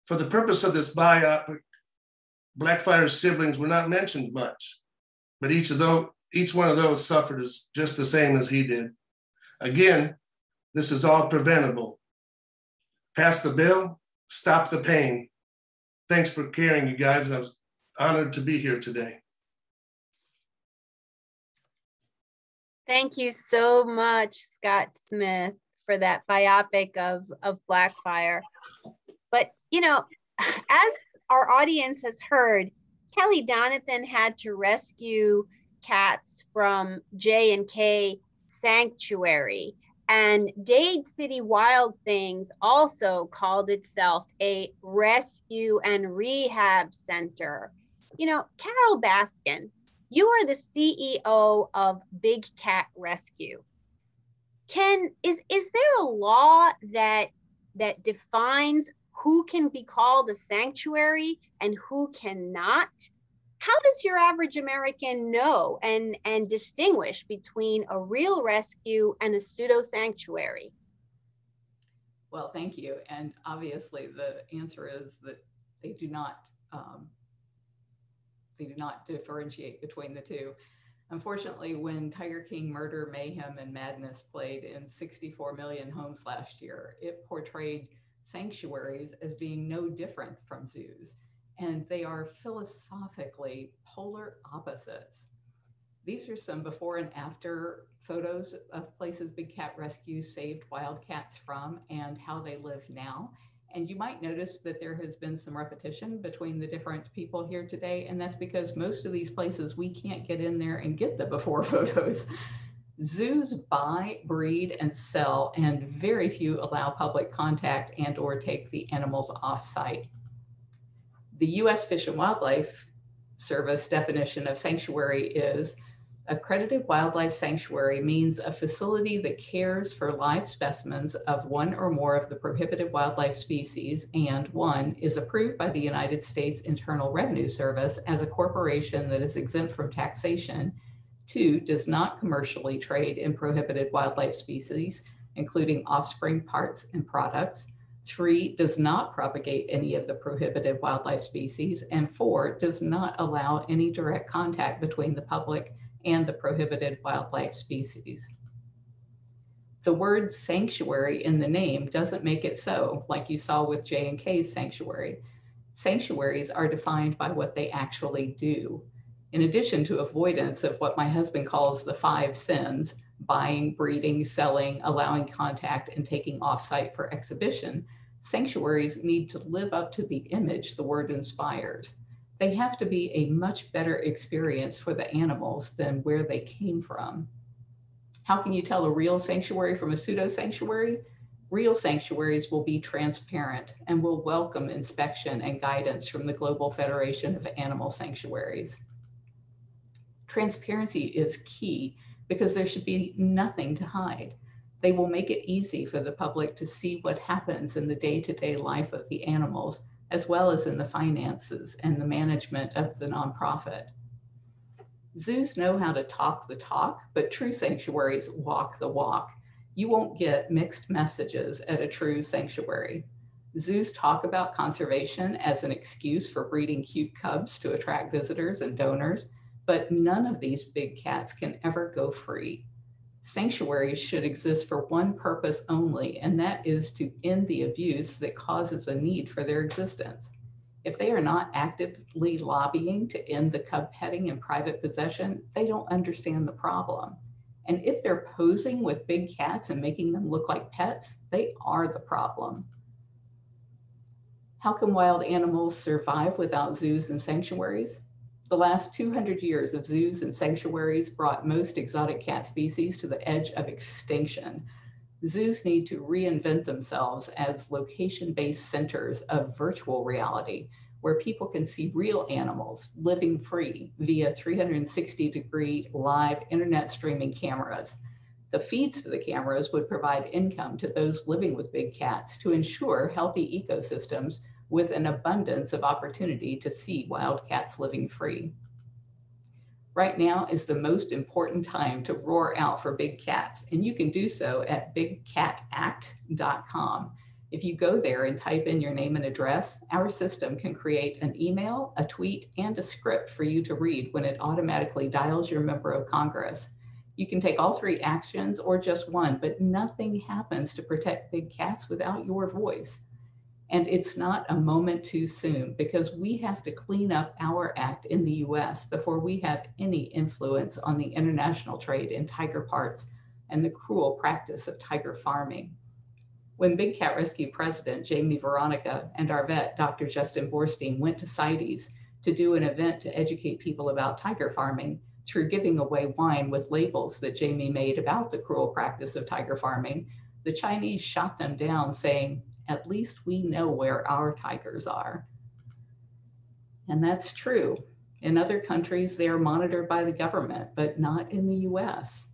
For the purpose of this biopic, Blackfire's siblings were not mentioned much, but each of those, each one of those suffered just the same as he did. Again, this is all preventable pass the bill, stop the pain. Thanks for caring, you guys. I was honored to be here today. Thank you so much, Scott Smith, for that biopic of, of Blackfire. But, you know, as our audience has heard, Kelly Donithan had to rescue cats from J and K Sanctuary. And Dade City Wild Things also called itself a rescue and rehab center. You know, Carole Baskin, you are the CEO of Big Cat Rescue. Can is is there a law that that defines who can be called a sanctuary and who cannot? How does your average American know and, and distinguish between a real rescue and a pseudo sanctuary? Well, thank you. And obviously, the answer is that they do not um, they do not differentiate between the two. Unfortunately, when Tiger King Murder, Mayhem, and Madness played in 64 million homes last year, it portrayed sanctuaries as being no different from zoos and they are philosophically polar opposites. These are some before and after photos of places Big Cat Rescue saved wild cats from and how they live now. And you might notice that there has been some repetition between the different people here today. And that's because most of these places we can't get in there and get the before photos. Zoos buy, breed, and sell, and very few allow public contact and or take the animals off site the US Fish and Wildlife Service definition of sanctuary is accredited wildlife sanctuary means a facility that cares for live specimens of one or more of the prohibited wildlife species and one is approved by the United States Internal Revenue Service as a corporation that is exempt from taxation. Two does not commercially trade in prohibited wildlife species including offspring parts and products Three, does not propagate any of the prohibited wildlife species. And four, does not allow any direct contact between the public and the prohibited wildlife species. The word sanctuary in the name doesn't make it so, like you saw with J and K's sanctuary. Sanctuaries are defined by what they actually do. In addition to avoidance of what my husband calls the five sins buying, breeding, selling, allowing contact, and taking offsite for exhibition sanctuaries need to live up to the image the word inspires. They have to be a much better experience for the animals than where they came from. How can you tell a real sanctuary from a pseudo sanctuary? Real sanctuaries will be transparent and will welcome inspection and guidance from the Global Federation of Animal Sanctuaries. Transparency is key because there should be nothing to hide. They will make it easy for the public to see what happens in the day to day life of the animals, as well as in the finances and the management of the nonprofit. Zoos know how to talk the talk, but true sanctuaries walk the walk you won't get mixed messages at a true sanctuary. Zoos talk about conservation as an excuse for breeding cute cubs to attract visitors and donors, but none of these big cats can ever go free. Sanctuaries should exist for one purpose only, and that is to end the abuse that causes a need for their existence. If they are not actively lobbying to end the cub petting in private possession, they don't understand the problem. And if they're posing with big cats and making them look like pets, they are the problem. How can wild animals survive without zoos and sanctuaries? The last 200 years of zoos and sanctuaries brought most exotic cat species to the edge of extinction. Zoos need to reinvent themselves as location based centers of virtual reality where people can see real animals living free via 360 degree live internet streaming cameras. The feeds to the cameras would provide income to those living with big cats to ensure healthy ecosystems with an abundance of opportunity to see wild cats living free. Right now is the most important time to roar out for big cats, and you can do so at bigcatact.com. If you go there and type in your name and address, our system can create an email, a tweet, and a script for you to read when it automatically dials your member of Congress. You can take all three actions or just one, but nothing happens to protect big cats without your voice. And it's not a moment too soon because we have to clean up our act in the US before we have any influence on the international trade in tiger parts and the cruel practice of tiger farming. When Big Cat Rescue President Jamie Veronica and our vet, Dr. Justin Boorstein, went to CITES to do an event to educate people about tiger farming through giving away wine with labels that Jamie made about the cruel practice of tiger farming, the Chinese shot them down, saying, At least we know where our tigers are. And that's true. In other countries, they are monitored by the government, but not in the US.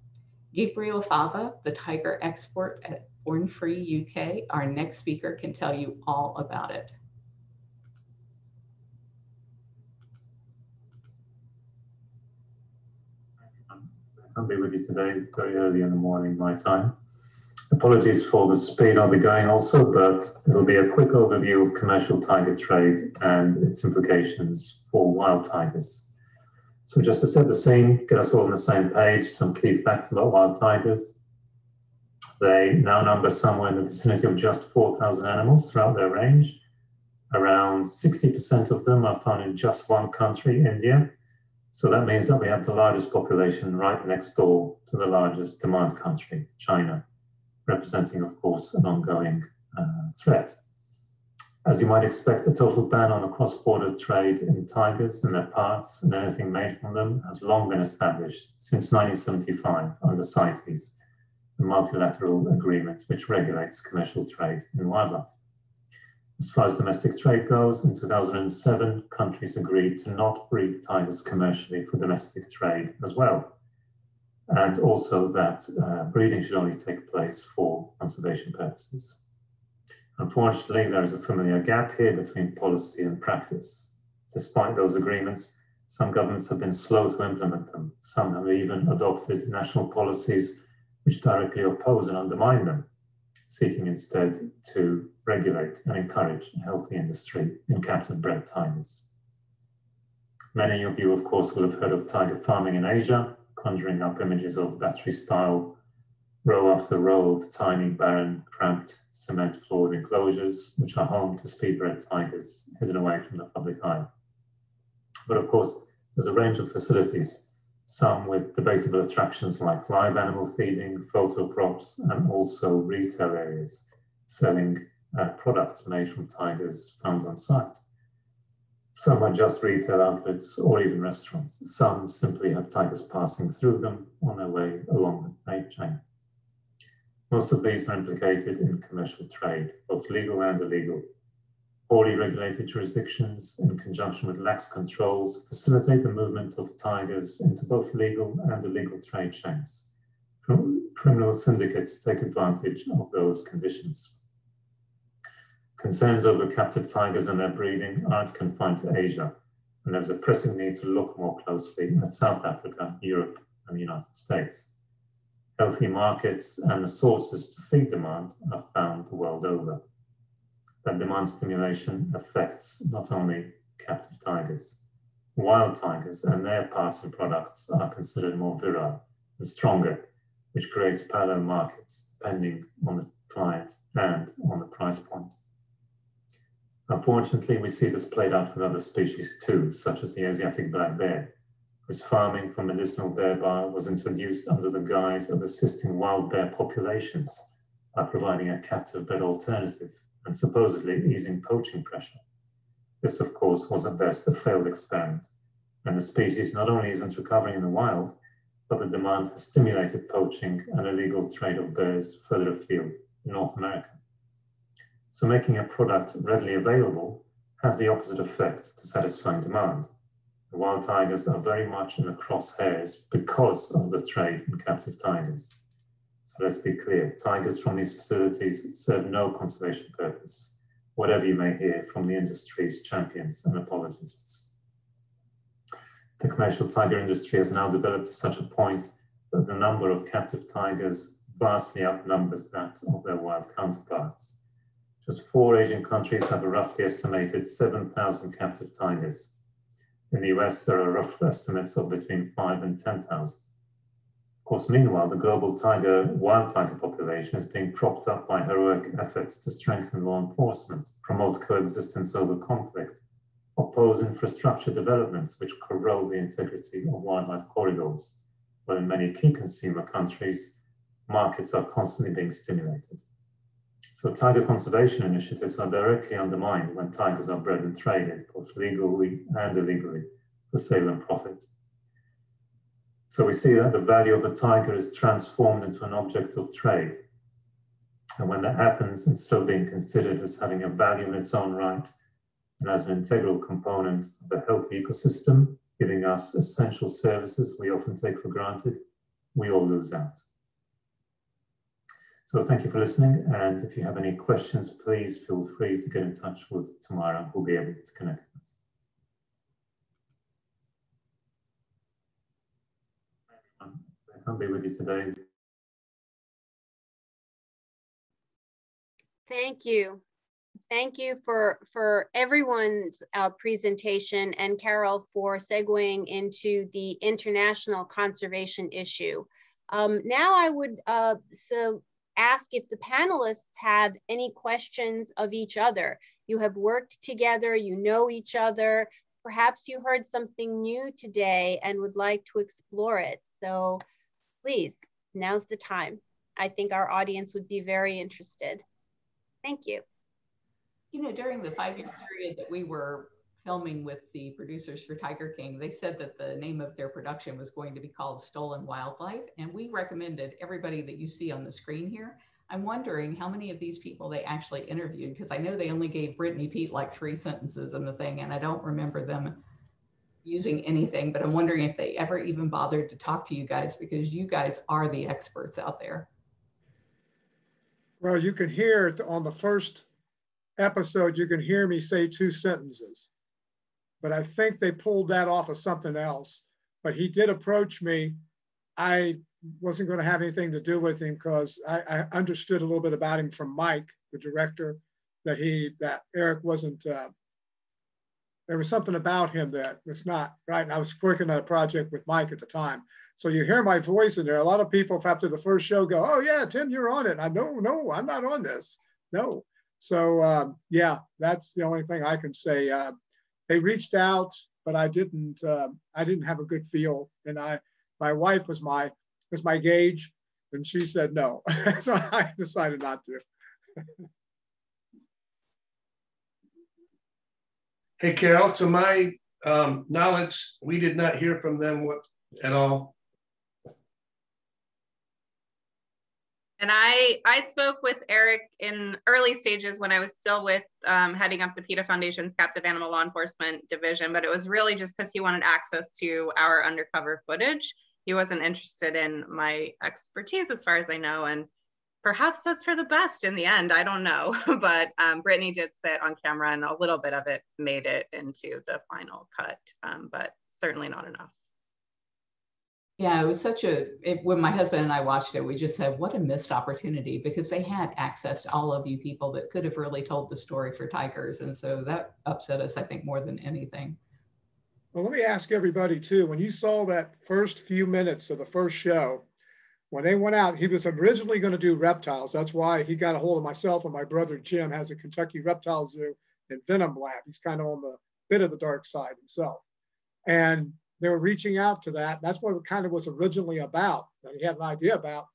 Gabriel Fava, the tiger expert at Born Free UK. Our next speaker can tell you all about it. I'll be with you today very early in the morning, my time. Apologies for the speed I'll be going also, but it'll be a quick overview of commercial tiger trade and its implications for wild tigers. So just to set the scene, get us all on the same page, some key facts about wild tigers. They now number somewhere in the vicinity of just 4,000 animals throughout their range. Around 60% of them are found in just one country, India. So that means that we have the largest population right next door to the largest demand country, China, representing, of course, an ongoing uh, threat. As you might expect, a total ban on cross-border trade in tigers and their parts and anything made from them has long been established since 1975 under CITES, a multilateral agreement which regulates commercial trade in wildlife. As far as domestic trade goes, in 2007, countries agreed to not breed tigers commercially for domestic trade as well. And also that uh, breeding should only take place for conservation purposes. Unfortunately, there is a familiar gap here between policy and practice. Despite those agreements, some governments have been slow to implement them. Some have even adopted national policies which directly oppose and undermine them, seeking instead to regulate and encourage a healthy industry in captive bred tigers. Many of you, of course, will have heard of tiger farming in Asia, conjuring up images of battery style row after row of tiny, barren, cramped, cement floored enclosures, which are home to speedbred tigers hidden away from the public eye. But of course, there's a range of facilities, some with debatable attractions like live animal feeding, photo props, and also retail areas selling uh, products made from tigers found on site. Some are just retail outlets or even restaurants. Some simply have tigers passing through them on their way along the trade chain. Most of these are implicated in commercial trade, both legal and illegal. Poorly regulated jurisdictions, in conjunction with lax controls, facilitate the movement of tigers into both legal and illegal trade chains. Criminal syndicates take advantage of those conditions. Concerns over captive tigers and their breeding aren't confined to Asia, and there's a pressing need to look more closely at South Africa, Europe, and the United States. Healthy markets and the sources to feed demand are found the world over. That demand stimulation affects not only captive tigers. Wild tigers and their parts and products are considered more virile and stronger, which creates parallel markets depending on the client and on the price point. Unfortunately, we see this played out with other species too, such as the Asiatic black bear, whose farming for medicinal bear bile was introduced under the guise of assisting wild bear populations by providing a captive bred alternative and supposedly easing poaching pressure. This, of course, was at best a failed experiment, and the species not only isn't recovering in the wild, but the demand has stimulated poaching and illegal trade of bears further afield in North America. So making a product readily available has the opposite effect to satisfying demand the wild tigers are very much in the crosshairs because of the trade in captive tigers. So let's be clear, tigers from these facilities serve no conservation purpose, whatever you may hear from the industry's champions and apologists. The commercial tiger industry has now developed to such a point that the number of captive tigers vastly outnumbers that of their wild counterparts. Just four Asian countries have a roughly estimated 7,000 captive tigers. In the US, there are rough estimates of between 5 and 10,000. Of course, meanwhile, the global tiger, wild tiger population is being propped up by heroic efforts to strengthen law enforcement, promote coexistence over conflict, oppose infrastructure developments which corrode the integrity of wildlife corridors, while in many key consumer countries, markets are constantly being stimulated. So tiger conservation initiatives are directly undermined when tigers are bred and traded, both legally and illegally, for sale and profit. So we see that the value of a tiger is transformed into an object of trade. And when that happens, it's still being considered as having a value in its own right and as an integral component of a healthy ecosystem, giving us essential services we often take for granted, we all lose out. So thank you for listening. And if you have any questions, please feel free to get in touch with Tamara, who'll be able to connect us. I can't be with you today. Thank you. Thank you for, for everyone's uh, presentation and Carole for segueing into the international conservation issue. Um, now I would uh, so ask if the panelists have any questions of each other. You have worked together, you know each other. Perhaps you heard something new today and would like to explore it. So please, now's the time. I think our audience would be very interested. Thank you. You know, during the five-year period that we were filming with the producers for Tiger King, they said that the name of their production was going to be called Stolen Wildlife. And we recommended everybody that you see on the screen here. I'm wondering how many of these people they actually interviewed because I know they only gave Brittany Peet like three sentences in the thing, and I don't remember them using anything. But I'm wondering if they ever even bothered to talk to you guys because you guys are the experts out there. Well, you can hear on the first episode, you can hear me say two sentences but I think they pulled that off of something else. But he did approach me. I wasn't going to have anything to do with him because I, I, understood a little bit about him from Mike, the director, that he that Eric wasn't. Uh, there was something about him that was not right. And I was working on a project with Mike at the time, So you hear my voice in there. A lot of people after the first show go, "Oh yeah, Tim, you're on it." I no, no, I'm not on this. No. So um, yeah, that's the only thing I can say. Uh, they reached out, but I didn't. Uh, I didn't have a good feel, and I, my wife was my was my gauge, and she said no. so I decided not to. hey, Carole, to my um, knowledge, we did not hear from them what, at all. And I, I spoke with Eric in early stages when I was still with um, heading up the PETA Foundation's Captive Animal Law Enforcement Division, but it was really just because he wanted access to our undercover footage. He wasn't interested in my expertise, as far as I know, and perhaps that's for the best in the end. I don't know, but um, Brittany did sit on camera, and a little bit of it made it into the final cut, um, but certainly not enough. Yeah, it was such a, it, when my husband and I watched it, we just said, what a missed opportunity because they had access to all of you people that could have really told the story for Tigers. And so that upset us, I think, more than anything. Well, let me ask everybody too when you saw that first few minutes of the first show, when they went out, he was originally going to do reptiles. That's why he got a hold of myself and my brother Jim has a Kentucky Reptile Zoo and Venom Lab. He's kind of on the bit of the dark side himself. And they were reaching out to that. That's what it kind of was originally about, that he had an idea about.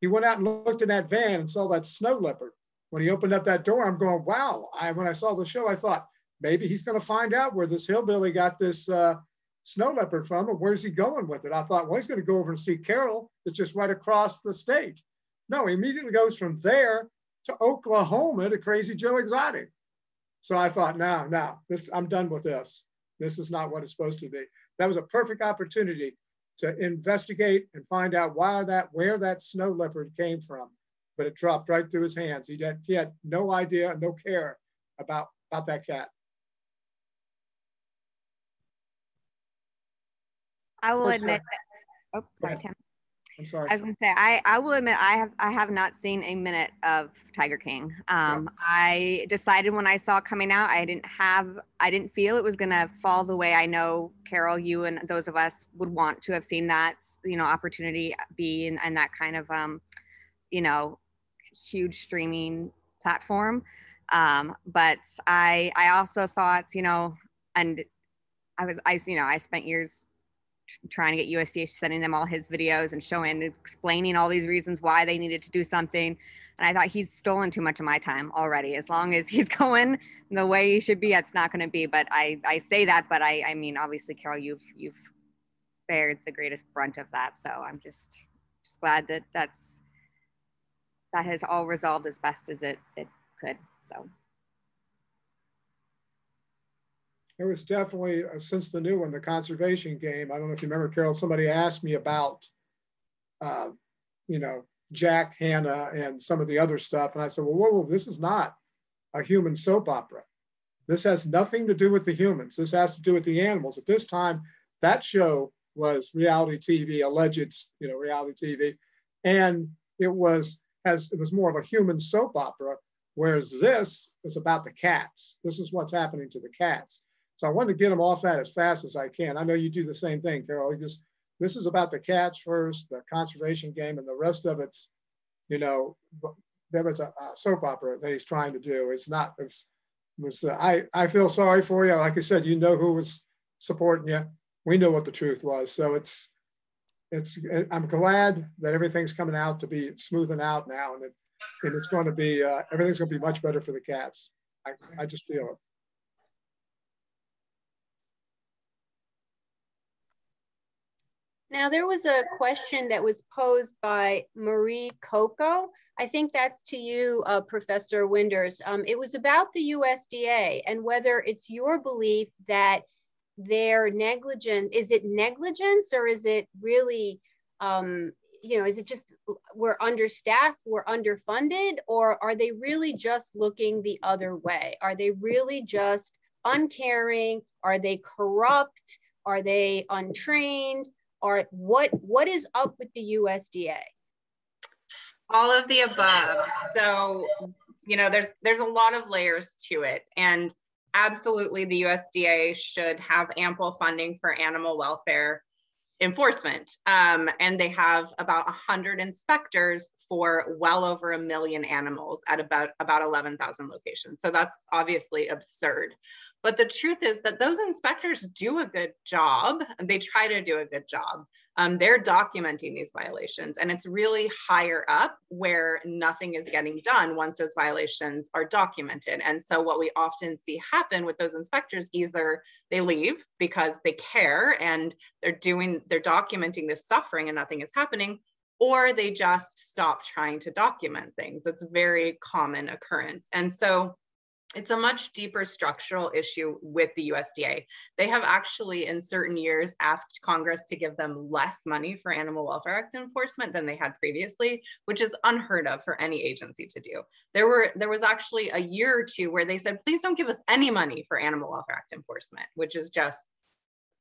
He went out and looked in that van and saw that snow leopard. When he opened up that door, I'm going, wow. I, when I saw the show, I thought, maybe he's going to find out where this hillbilly got this uh, snow leopard from and where's he going with it. I thought, well, he's going to go over and see Carole. It's just right across the state. No, he immediately goes from there to Oklahoma to Crazy Joe Exotic. So I thought, no, no, this I'm done with this. This is not what it's supposed to be that was a perfect opportunity to investigate and find out why that where that snow leopard came from. But it dropped right through his hands. He had, he had no idea, no care about, about that cat. I will admit that. Oh, sorry, Tim. I'm sorry. I was gonna say I, I will admit I have I have not seen a minute of Tiger King. Um, yeah. I decided when I saw coming out I didn't have I didn't feel it was gonna fall the way I know Carole you and those of us would want to have seen that you know opportunity be and, and that kind of um, you know huge streaming platform. Um, but I I also thought you know and I was I you know I spent years trying to get USDA sending them all his videos and showing, explaining all these reasons why they needed to do something. And I thought he's stolen too much of my time already. As long as he's going the way he should be, it's not going to be. But I, I say that, but I, I mean, obviously, Carole, you've, you've bared the greatest brunt of that. So I'm just, just glad that that's, that has all resolved as best as it, it could. So. It was definitely uh, since the new one, the conservation game. I don't know if you remember, Carole. Somebody asked me about, uh, you know, Jack Hanna and some of the other stuff, and I said, well, whoa, whoa, this is not a human soap opera. This has nothing to do with the humans. This has to do with the animals. At this time, that show was reality TV, alleged, you know, reality TV, and it was as it was more of a human soap opera, whereas this is about the cats. This is what's happening to the cats. So I wanted to get them off that as fast as I can. I know you do the same thing, Carole. You just this is about the cats first, the conservation game, and the rest of it's, you know, there was a, a soap opera that he's trying to do. It's not. It's, it was. Uh, I I feel sorry for you. Like I said, you know who was supporting you. We know what the truth was. So it's it's. I'm glad that everything's coming out to be smoothing out now, and it, and it's going to be uh, everything's going to be much better for the cats. I I just feel it. Now, there was a question that was posed by Marie Coco. I think that's to you, uh, Professor Winders. Um, it was about the USDA and whether it's your belief that their negligence, is it negligence or is it really, um, you know, is it just we're understaffed, we're underfunded, or are they really just looking the other way? Are they really just uncaring? Are they corrupt? Are they untrained? Or what what is up with the USDA? All of the above. So, you know, there's there's a lot of layers to it and absolutely the USDA should have ample funding for animal welfare. enforcement. Um, and they have about 100 inspectors for well over a million animals at about, about 11,000 locations. So that's obviously absurd. But the truth is that those inspectors do a good job. They try to do a good job. Um, they're documenting these violations and it's really higher up where nothing is getting done once those violations are documented. And so what we often see happen with those inspectors either they leave because they care and they're doing they're documenting this suffering and nothing is happening or they just stop trying to document things. It's a very common occurrence. And so it's a much deeper structural issue with the USDA. They have actually, in certain years, asked Congress to give them less money for Animal Welfare Act enforcement than they had previously, which is unheard of for any agency to do. There were there was actually a year or two where they said, please don't give us any money for Animal Welfare Act enforcement, which is just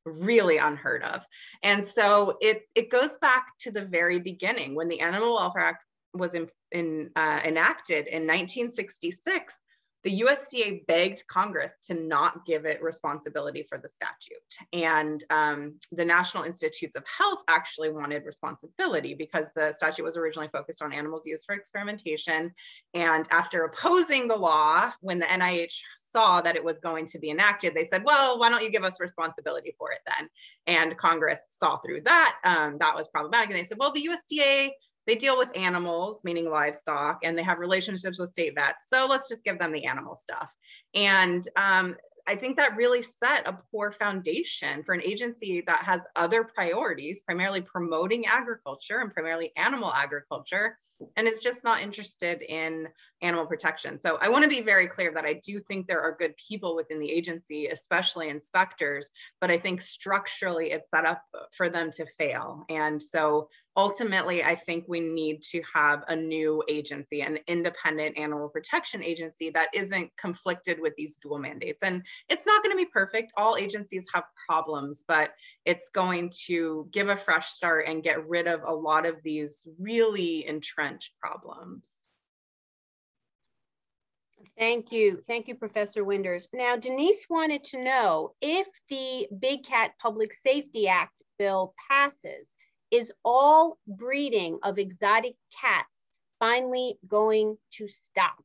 really unheard of. And so it it goes back to the very beginning when the Animal Welfare Act was in, in uh, enacted in 1966 the USDA begged Congress to not give it responsibility for the statute. And um, the National Institutes of Health actually wanted responsibility because the statute was originally focused on animals used for experimentation. And after opposing the law, when the NIH saw that it was going to be enacted, they said, well, why don't you give us responsibility for it then? And Congress saw through that. Um, that was problematic. And they said, well, the USDA they deal with animals, meaning livestock, and they have relationships with state vets. So let's just give them the animal stuff. And um, I think that really set a poor foundation for an agency that has other priorities, primarily promoting agriculture and primarily animal agriculture, and is just not interested in animal protection. So I want to be very clear that I do think there are good people within the agency, especially inspectors, but I think structurally it's set up for them to fail. And so ultimately, I think we need to have a new agency, an independent animal protection agency that isn't conflicted with these dual mandates. And it's not going to be perfect. All agencies have problems, but it's going to give a fresh start and get rid of a lot of these really entrenched problems. Thank you. Thank you, Professor Winders. Now, Denise wanted to know if the Big Cat Public Safety Act bill passes, is all breeding of exotic cats finally going to stop?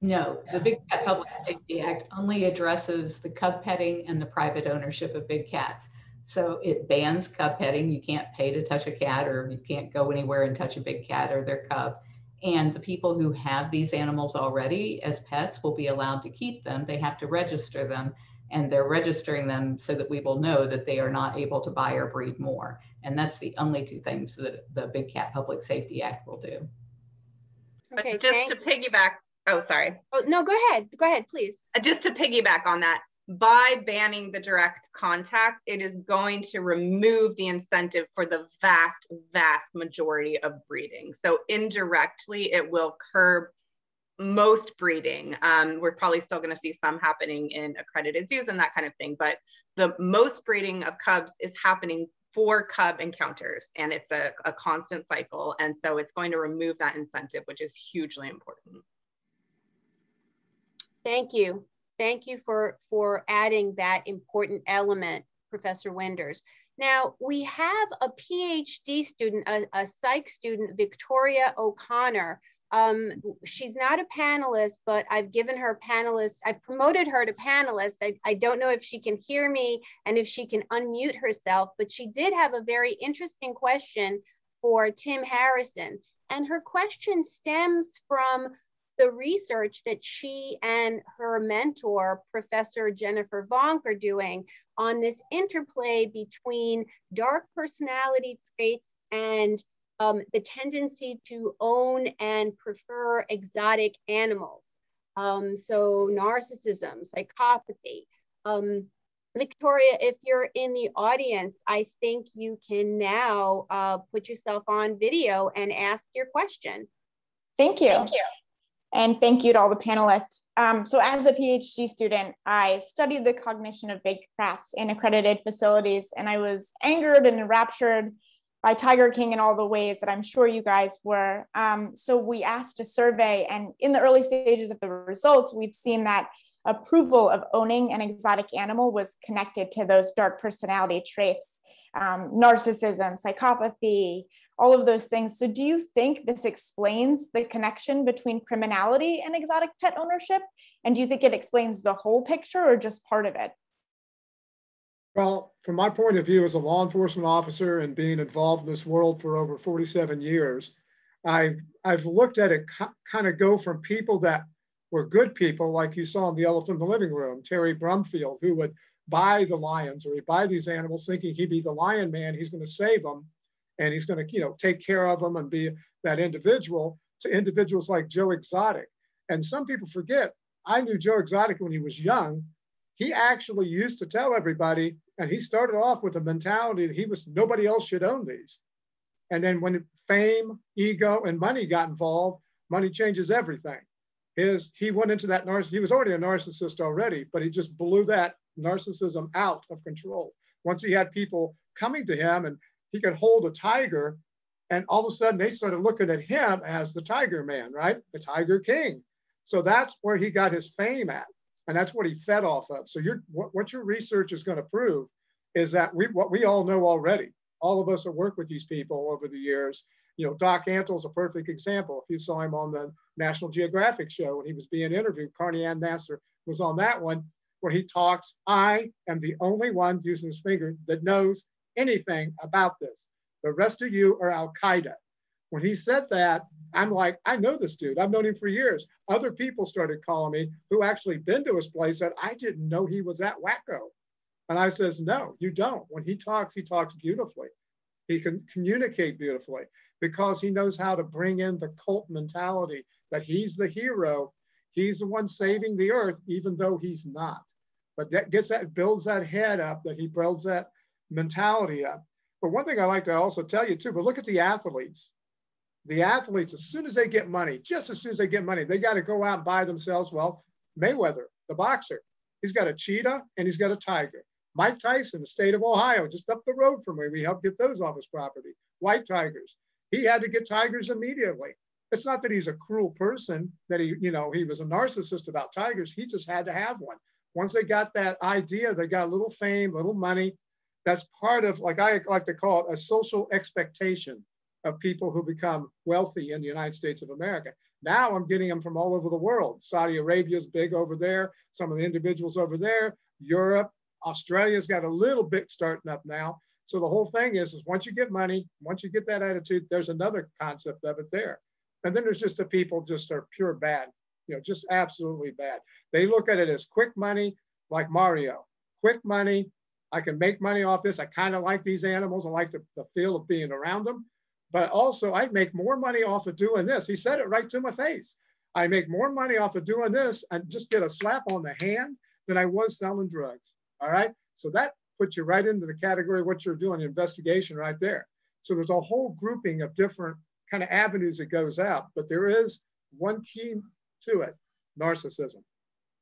No, the Big Cat Public Safety Act only addresses the cub petting and the private ownership of big cats. So it bans cub petting. You can't pay to touch a cat or you can't go anywhere and touch a big cat or their cub. And the people who have these animals already as pets will be allowed to keep them. They have to register them and they're registering them so that we will know that they are not able to buy or breed more. And that's the only two things that the Big Cat Public Safety Act will do. Okay, but just to piggyback, oh, sorry. Oh, no, go ahead. Go ahead, please. Uh, just to piggyback on that, by banning the direct contact, it is going to remove the incentive for the vast, vast majority of breeding. So indirectly, it will curb most breeding. Um, we're probably still going to see some happening in accredited zoos and that kind of thing, but the most breeding of cubs is happening for cub encounters and it's a, a constant cycle. And so it's going to remove that incentive, which is hugely important. Thank you. Thank you for, for adding that important element, Professor Winders. Now, we have a PhD student, a, a psych student, Victoria O'Connor, um, she's not a panelist, but I've given her panelist, I've promoted her to panelist. I, I don't know if she can hear me and if she can unmute herself, but she did have a very interesting question for Tim Harrison. And her question stems from the research that she and her mentor, Professor Jennifer Vonk, are doing on this interplay between dark personality traits and um, the tendency to own and prefer exotic animals. Um, so narcissism, psychopathy. Um, Victoria, if you're in the audience, I think you can now uh, put yourself on video and ask your question. Thank you. Thank you. And thank you to all the panelists. Um, so as a PhD student, I studied the cognition of big cats in accredited facilities, and I was angered and enraptured by Tiger King in all the ways that I'm sure you guys were. Um, so we asked a survey, and in the early stages of the results, we've seen that approval of owning an exotic animal was connected to those dark personality traits, um, narcissism, psychopathy, all of those things. So, do you think this explains the connection between criminality and exotic pet ownership? And do you think it explains the whole picture or just part of it? Well, from my point of view as a law enforcement officer and being involved in this world for over 47 years, I've, I've looked at it kind of go from people that were good people, like you saw in the elephant in the living room, Terry Brumfield, who would buy the lions or he'd buy these animals thinking he'd be the lion man, he's going to save them and he's going to, you know, take care of them and be that individual to individuals like Joe Exotic. And some people forget, I knew Joe Exotic when he was young. He actually used to tell everybody, and he started off with a mentality that he was nobody else should own these. And then when fame, ego, and money got involved, money changes everything. His he went into that narcissist. He was already a narcissist already, but he just blew that narcissism out of control. Once he had people coming to him and he could hold a tiger, and all of a sudden they started looking at him as the tiger man, right? The tiger king. So that's where he got his fame at, and that's what he fed off of. So your what, what your research is going to prove is that we what we all know already. All of us have worked with these people over the years. You know, Doc Antle's a perfect example. If you saw him on the National Geographic show when he was being interviewed, Carney Anne Nasser was on that one where he talks, I am the only one using his finger that knows anything about this. The rest of you are Al Qaeda. When he said that, I'm like, I know this dude. I've known him for years. Other people started calling me who actually been to his place said, I didn't know he was that wacko. And I says, no, you don't. When he talks, he talks beautifully. He can communicate beautifully because he knows how to bring in the cult mentality that he's the hero. He's the one saving the earth, even though he's not. But that gets that builds that head up, that he builds that mentality up. But one thing I like to also tell you too, but look at the athletes. The athletes, as soon as they get money, just as soon as they get money, they got to go out and buy themselves. Well, Mayweather, the boxer, he's got a cheetah and he's got a tiger. Mike Tyson, the state of Ohio, just up the road from me, we helped get those off his property. White tigers. He had to get tigers immediately. It's not that he's a cruel person, that he, you know, he was a narcissist about tigers. He just had to have one. Once they got that idea, they got a little fame, a little money, that's part of, like I like to call it, a social expectation of people who become wealthy in the United States of America. Now I'm getting them from all over the world. Saudi Arabia's big over there. Some of the individuals over there. Europe, Australia's got a little bit starting up now. So the whole thing is, is once you get money, once you get that attitude, there's another concept of it there. And then there's just the people just are pure bad, you know, just absolutely bad. They look at it as quick money, like Mario, quick money, I can make money off this. I kind of like these animals. I like the, the feel of being around them. But also, I make more money off of doing this. He said it right to my face. I make more money off of doing this and just get a slap on the hand than I was selling drugs. All right. So that puts you right into the category of what you're doing, investigation right there. So there's a whole grouping of different kind of avenues that goes out, but there is one key to it narcissism.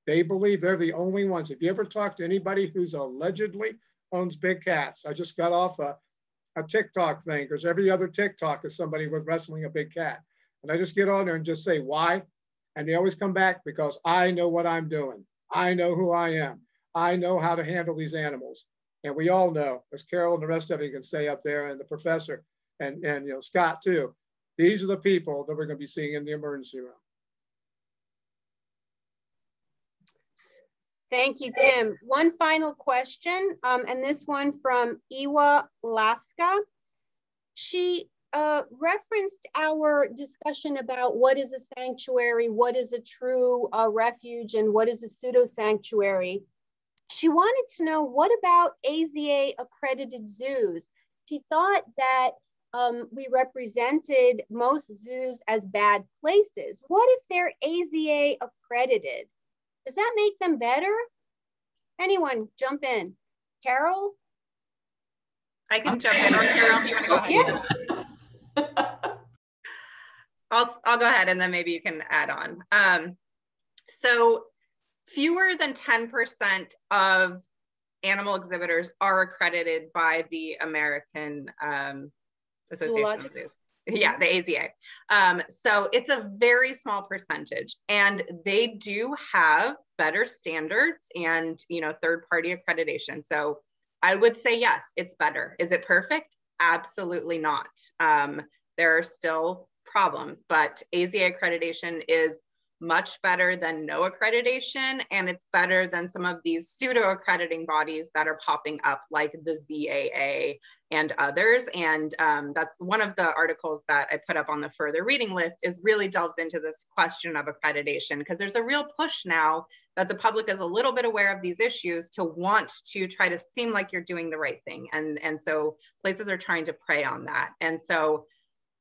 They believe they're the only ones. If you ever talk to anybody who's allegedly owns big cats, I just got off a, a TikTok thing because every other TikTok is somebody with wrestling a big cat. And I just get on there and just say, why? And they always come back because I know what I'm doing. I know who I am. I know how to handle these animals. And we all know, as Carole and the rest of you can say up there, and the professor, and, and you know Scott too, these are the people that we're going to be seeing in the emergency room. Thank you, Tim. One final question, um, and this one from Iwa Laska. She uh, referenced our discussion about what is a sanctuary, what is a true uh, refuge, and what is a pseudo sanctuary. She wanted to know what about AZA accredited zoos? She thought that um, we represented most zoos as bad places. What if they're AZA accredited? Does that make them better? Anyone jump in. Carole? I can jump in. Or Carole, you want to go ahead? Yeah. I'll, I'll go ahead and then maybe you can add on. Um, so fewer than 10% of animal exhibitors are accredited by the American um, Association Zoologic. of Zoos. Yeah, the AZA. Um, so it's a very small percentage, and they do have better standards and you know third party accreditation. So I would say yes, it's better. Is it perfect? Absolutely not. Um, there are still problems, but AZA accreditation is much better than no accreditation, and it's better than some of these pseudo accrediting bodies that are popping up, like the ZAA and others. And um, that's one of the articles that I put up on the further reading list is really delves into this question of accreditation because there's a real push now that the public is a little bit aware of these issues to want to try to seem like you're doing the right thing. And, and so places are trying to prey on that. And so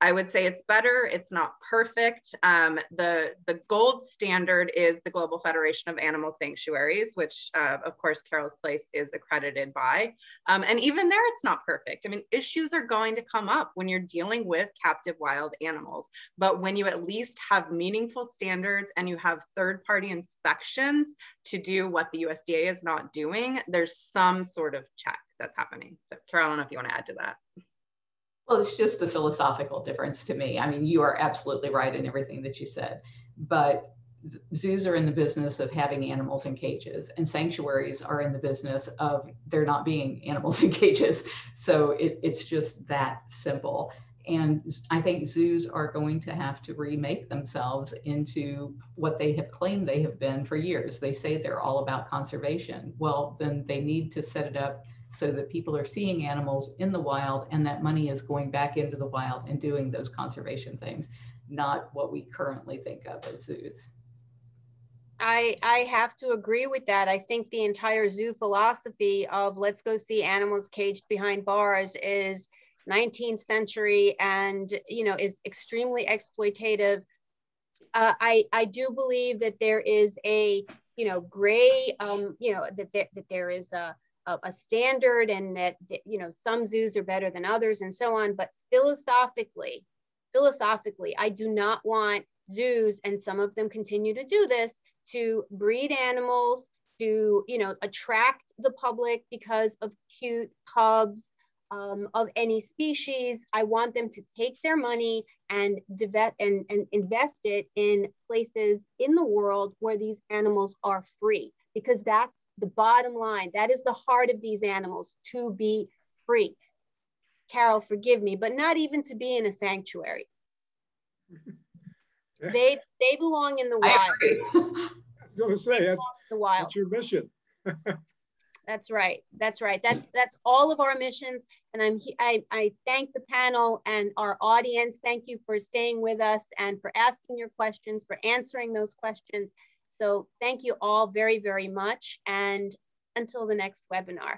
I would say it's better. It's not perfect. Um, the, the gold standard is the Global Federation of Animal Sanctuaries, which uh, of course Carole's Place is accredited by. Um, and even there, it's not perfect. I mean, issues are going to come up when you're dealing with captive wild animals. But when you at least have meaningful standards and you have third party inspections to do what the USDA is not doing, there's some sort of check that's happening. So Carole, I don't know if you want to add to that. Well, it's just the philosophical difference to me. I mean, you are absolutely right in everything that you said, but zoos are in the business of having animals in cages and sanctuaries are in the business of there not being animals in cages. So it, it's just that simple. And I think zoos are going to have to remake themselves into what they have claimed they have been for years. They say they're all about conservation. Well, then they need to set it up so that people are seeing animals in the wild and that money is going back into the wild and doing those conservation things, not what we currently think of as zoos. I, I have to agree with that. I think the entire zoo philosophy of let's go see animals caged behind bars is 19th century and you know is extremely exploitative. Uh, I I do believe that there is a you know gray um, you know that there, that there is a a, a standard and that, that, you know, some zoos are better than others and so on. But philosophically, philosophically, I do not want zoos, and some of them continue to do this, to breed animals to, you know, attract the public because of cute cubs um, of any species. I want them to take their money and, and, and invest it in places in the world where these animals are free because that's the bottom line. That is the heart of these animals to be free. Carole, forgive me, but not even to be in a sanctuary. they they belong in the wild. I am going to say that's, the wild. that's your mission. that's right. That's right. That's that's all of our missions. And I'm I, I thank the panel and our audience. Thank you for staying with us and for asking your questions, for answering those questions. So thank you all very, very much. And until the next webinar.